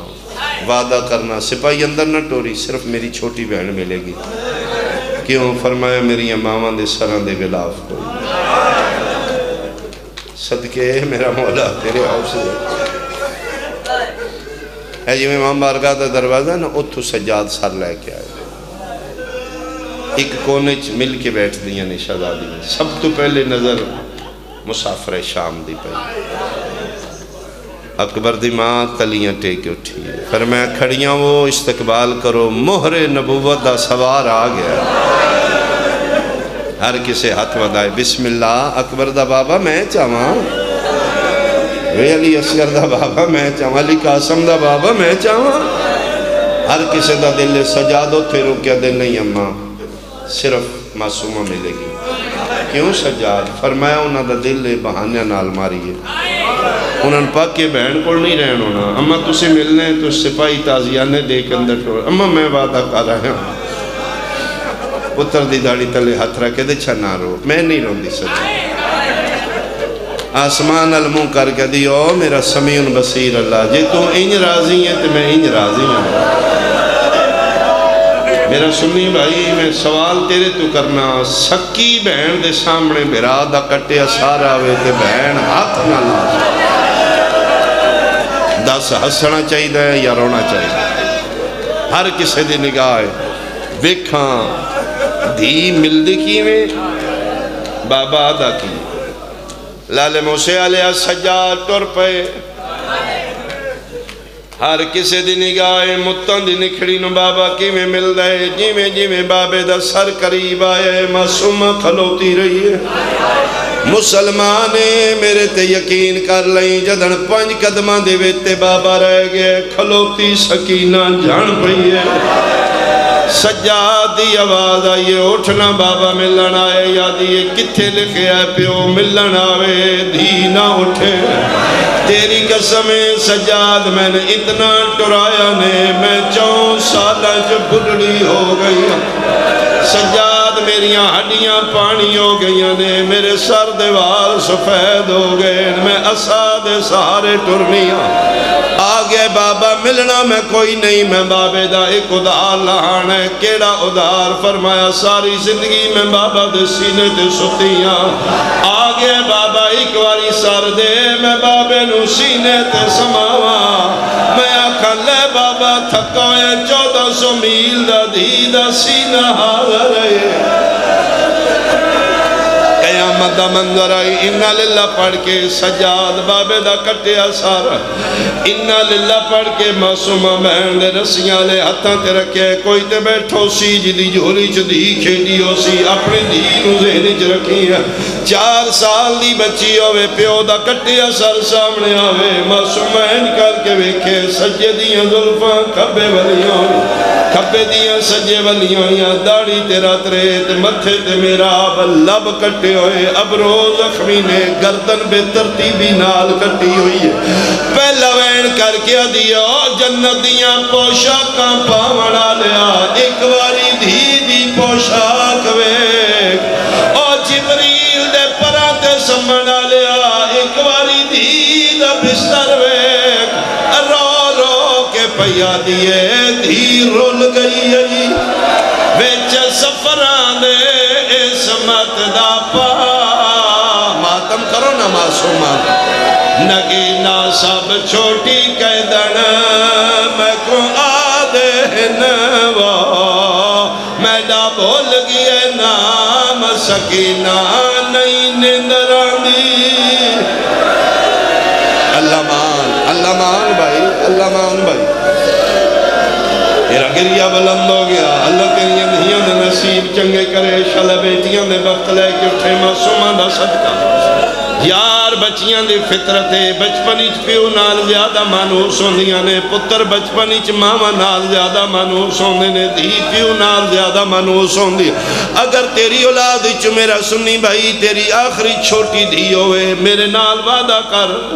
وعدہ کرنا، سپاہی اندر نہ ٹوری، صرف میری چھوٹی بہن ملے گی۔ کیوں؟ فرمایا میری امامہ دے سران دے غلاف کوئی۔ صدقے، میرا مولا، تیرے حوصلے۔ ہے جی میں امام بارگاہ دا دروازہ نا، اتھو سجاد سر لے کے آئے۔ ایک کونے چ مل کے بیٹھ دیا نے شہزادی میں۔ سب تو پہلے نظر مسافر شام دی پہلے اکبر دی ماں تلیاں ٹیک اٹھی فرمایا کھڑیاں وہ استقبال کرو، مہر نبوت دا سوار آ گیا۔ ہر کسے ہاتھ ودائے، بسم اللہ، اکبر دا بابا میں چاہاں وے علی اسگر دا بابا میں چاہاں علی قاسم دا بابا میں چاہاں ہر کسے دا دل سجادو تھے روکیا دل نہیں اماں صرف معصومہ ملے گی کیوں سجاد فرمایا انہاں دا دل بہانیاں نال ماری ہے انہاں پاک کے بہن کو نہیں رہن ہونا اما تسے ملنے تو سپاہی تازیانے دے کے اندر ٹور اما میں وعدہ کر رہا ہوں پتر دی داڑی تلے ہاتھ رکھے دے چھنا رو میں نہیں رون دی سجاد آسمان المو کر کے دیو میرا سمیون بصیر اللہ جے تو انج راضی ہیں تو میں انج راضی ہوں میرا سنی بھائی، میں سوال تیرے تو کرنا۔ سکی بہن دے سامنے میرا دا کٹے سارا ہوئے تے بہن ہاتھ نہ لا دس، ہسنا چاہی دے یا رونا چاہی دے ہر کسے دی نگاہ ویکھاں، دھی مل دی کی میں بابا آدھا کی؟ لال موسیٰ علیہ سجاد ٹور پہ ہر کسے دی نگاہ متن دی نکھڑی نو بابا کی میں مل دے جی میں جی میں بابے دا سر قریب آئے معصوم کھلوتی رہی ہے۔ مسلمانے میرے تے یقین کر لیں جدن پنج قدمہ دے ویتے بابا رہ گئے کھلوتی سکینہ جان پئی ہے۔ سجاد دی آواز آئیے اٹھنا بابا ملن آئے یادیے کتھے لکھے آئے پیو ملن آوے، دھی نہ اٹھے۔ تیری قسم سجاد میں نے اتنا ٹرایا نے میں چون سالہ جو بڑڑی ہو گئی۔ سجاد بعد میریاں ہڈیاں پانی ہو گئی نے میرے سر دیوال سفید ہو گئے میں اساد سارے ٹرنیاں آگے بابا ملنا میں کوئی نہیں میں بابے دا ایک ادار لہانا ہے کیڑا ادار فرمایا ساری زندگی میں بابا دے سینے تے ستیاں آگے بابا ایک واری سر دے میں بابے نو سینے تے سماوا میں آکھا لے بابا ہے چودہ سو میل دا دی دا سینہ ہاں حاضر ہے۔ قیامت دا منظر آئی انہا للہ پڑھ کے سجاد بابے دا کٹیا سارا۔ انہا للہ پڑھ کے معصومہ بہن دے رسیاں لے ہتھاں تے رکھے، کوئی تے بیٹھو سی جی جدی جھولی چ دی ہو سی اپنی دی نو ذہن چ رکھی ہے چار سال دی بچی ہوئے پیو دا کٹیا سر سامنے آوے۔ معصوم بہن کر کے ویکھے، سجے دیاں ظلفاں کھبے ولیاں کھبے دیاں سجے ولیاں داڑی تیرا تریت متھے تے میرا لب کٹے ہوئے۔ اب روز اخمی نے گردن بے ترتیبی نال کٹی ہوئی ہے۔ پہلا وین کر کے دیا جنت دیاں پوشاکاں پاوڑا لیا ایک واری دھی دی پوشاک ویک او جبریل دے پراتے سمنا لیا ایک واری دھی دا بستر ویک رو رو کے پیا دیئے دھی رول گئی ہے جی۔ ماتم کرو نگینا سب چھوٹی قیدن میں کو آدھے نوا میں دا بھول گئے نام سکینہ نہیں نندران دی اللہ مان اللہ مان بھائی، اللہ مان بھائی۔ میرا گریہ بلند ہو گیا۔ اللہ تیریاں دھیاں دے نصیب چنگے کرے شل بیٹیاں دے وقت لے کے اٹھے معصومہ دا صدقہ۔ یار بچیاں دے فطرت ہے بچپنی چ پیو نال زیادہ مانوس ہوندیاں نے، پتر بچپنی چ ماما نال زیادہ مانوس ہوندے نے، دھی پیو نال زیادہ مانوس ہوندی۔ اگر تیری اولاد وچ میرا سنی بھائی، تیری آخری چھوٹی دھی ہوئے، میرے نال وعدہ کر۔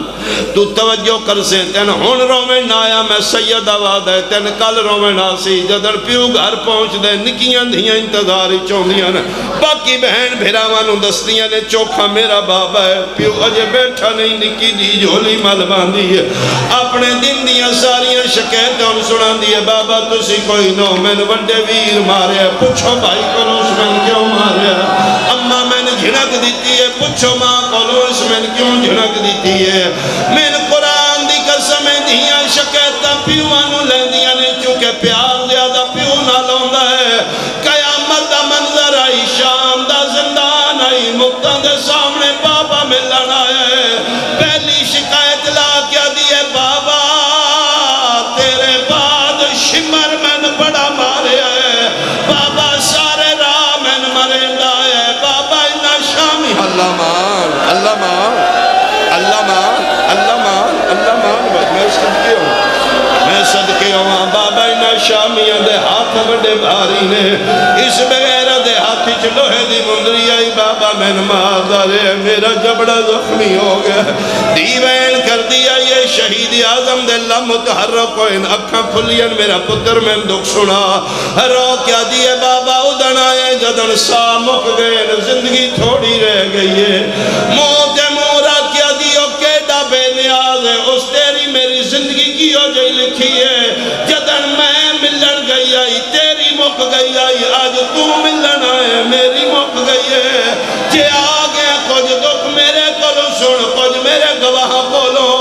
تو توجہ کر سے، تین ہن رومن نہ آیا، میں سیدہ وعدہ ہے، تین کل رومن آسی جدر پیو گھر پہنچ دے، نکیاں دھیاں انتظاری چوندیاں نے۔ باقی بہن بھیراوانوں دستیاں نے، چوکھا میرا بابا ہے۔ پیو اجے بیٹھا نہیں، نکی دی جھولی مل باندھی ہے۔ اپنے دن دیاں ساریاں شکایتوں سنا دیئے بابا، تسی کوئی نو، میں نے بڑے ویر مارے پوچھو بھائی کو اس میں کیوں مارے ہے میں نے جھنک دیتی ہے۔ پوچھو ماں کو اس میں کیوں جھنک دیتی ہے؟ میں نے قرآن دی قسم دیاں شکایتاں پیوانو شامیاں دے ہاتھ بڑے بھاری نے۔ اس بغیر دے ہاتھی چلوہے دی مندری آئی، بابا میں نماز دارے میرا جبڑا زخمی ہو گیا۔ دیوین کر دیا یہ شہید آزم دے اللہ متحرک کو ان اکھاں پھلین میرا پتر میں دکھ سنا۔ رو کیا دیئے بابا ادن آئے جدن سا مک گئے زندگی تھوڑی رہ گئی ہے۔ موت مورا کیا دیو کیڈا بے نیاز ہے؟ اس تیری میری زندگی کی ہو جائی لکھی ہے؟ میری مک گئی ہے۔ جے آگے کچھ دکھ میرے کلو سن کچھ میرے گواہ کولو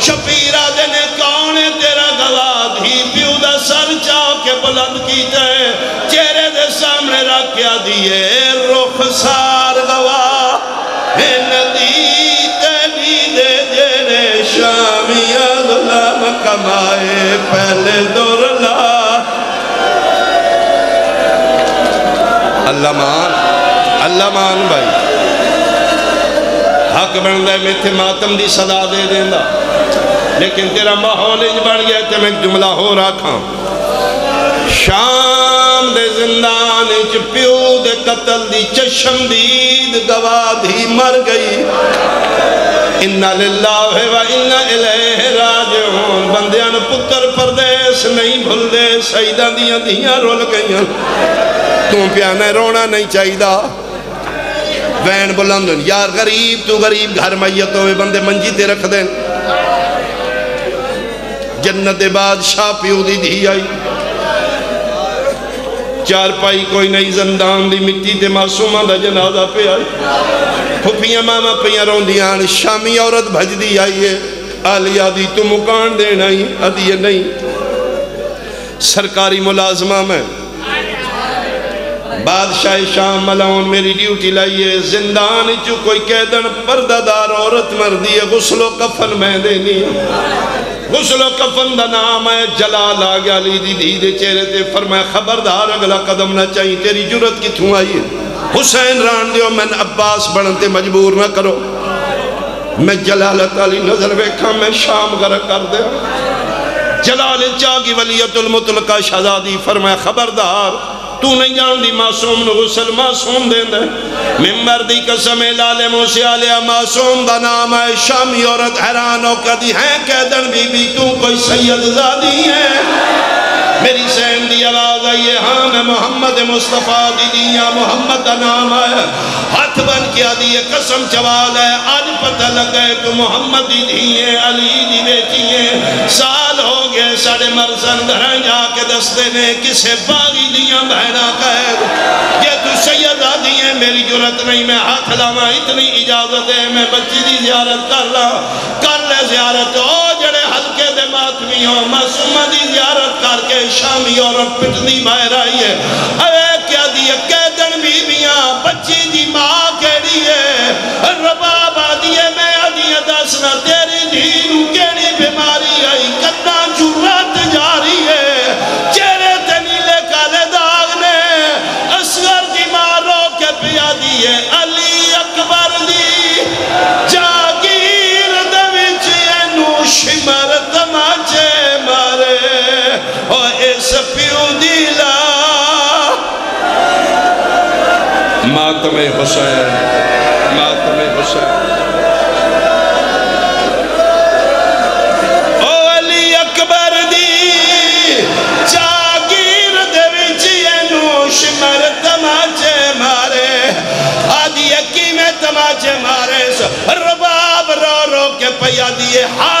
شپیرہ دینے کانے تیرا گواہ؟ دھی پیو دا سر چاہ کے بلند کی جائے چہرے دے سامنے رکھیا دیئے رخ سار گواہ، اے ندی تیلی دے جیرے شامی ظلم کمائے۔ پہلے دور اللہ مان اللہ مان بھائی حق بن دے میں تھے ماتم دی صدا دے دیندہ لیکن تیرا ماحول اج بن گیا تے میں جملہ ہو رکھا شام دے زندان اچ پیو دے قتل دی چشم دید گواہ دی مر گئی۔ انہا للہ و انہا الہ راجعون۔ بندیاں پتر پردیس نہیں بھل دے سیدہ دیاں دیاں رول گئیاں۔ تم پیانا رونا نہیں چاہی دا وین بلندن یار غریب تو غریب گھر میت ہوئے، بندے منجی تے رکھ دیں جنت بادشاہ پیو دی دھی آئی۔ چار پائی کوئی نہیں، زندان دی مٹی تے معصومہ دا جنازہ پہ آئی۔ پھپیاں ماما پیاں روندیاں شامی عورت بھج دی آئی ہے۔ آلیا دی تو مکان دینا ہی ادیے نہیں۔ سرکاری ملازمہ میں۔ بادشاہ شام ملاؤن میری ڈیوٹی لائیے زندان چو کوئی قیدن پرددار عورت مردی ہے۔ غسل و کفن میں دینی ہے۔ غسل و کفن دا نام ہے، جلال آگیا لی دی دی دے چہرے تے، فرمایا، خبردار، اگلا قدم نہ چاہیے تیری جرت کی تھوں آئی ہے؟ حسین ران دیو، میں عباس بڑھنتے مجبور نہ کرو۔ میں جلالت علی نظر بیکھا میں شام غرق کر دے۔ جلال چاگی ولیت المطلقہ شہزادی، فرمایا، خبردار تو نہیں جان دی معصوم نو غسل معصوم دیں دے ممبر دی قسم لال موسی علیہ معصوم دا نام ہے۔ شامی عورت حیران ہو کدی ہیں کہدن بی بی، تو کوئی سید زادی ہے۔ میری سین دی آواز آئیے ہاں میں محمد مصطفیٰ دی دیا محمد دا نام ہے۔ ہاتھ بن کیا دیئے قسم چوال ہے۔ آج پتہ لگ گئے تو محمد دی دیئے علی دی بیٹی ہے۔ سال ہو گئے ساڑھے مرسن دھرائیں جا کے دستے نے کسے باغی لیاں بہنا قید یہ تو سیدہ دیئے میری جرت نہیں، میں ہاتھ لاما اتنی اجازت ہے، میں بچی دی زیارت کر رہا کر لے زیارت، او جڑے حلقے دے ماتمی ہو، معصومہ دی زیارت کر کے شامی اور پٹنی باہر آئی ہے۔ اے ماتم حسین ماتم حسین او علی اکبر دی جاگیر دے وچ اینو شمر تماچے مارے آدھی اکی میں تماچے مارے رباب رو رو کے پیا دیے ہاتھ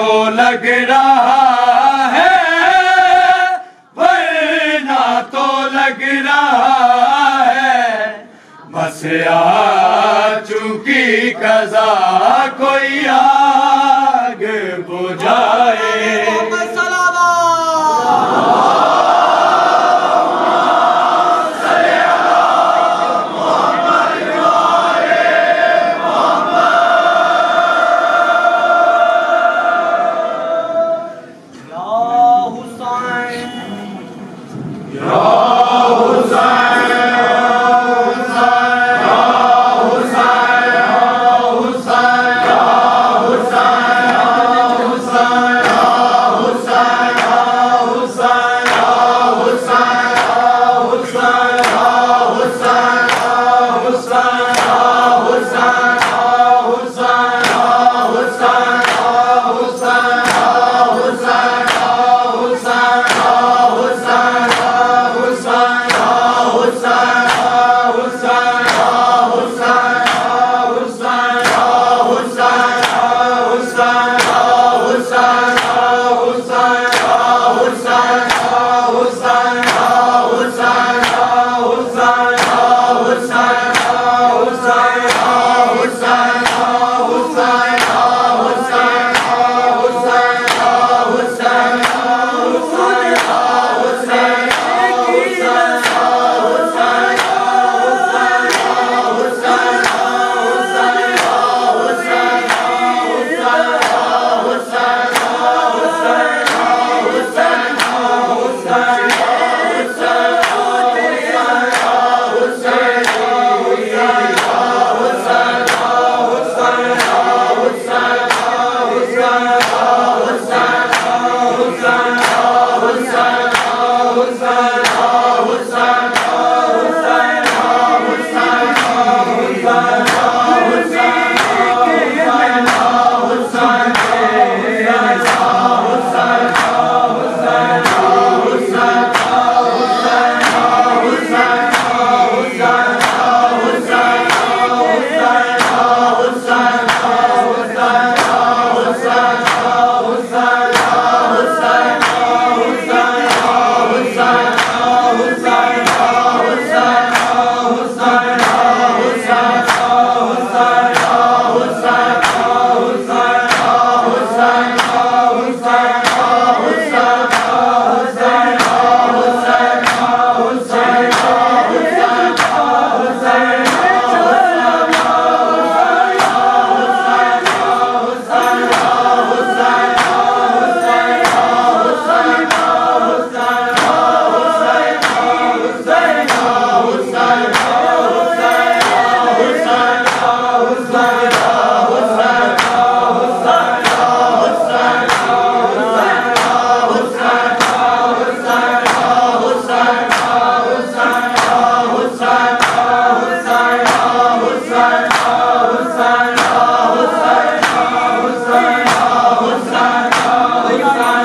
کو لگ رہا ہے، ورنہ تو لگ رہا ہے۔ بس آ چکی قضا، کوئی آ Pakistan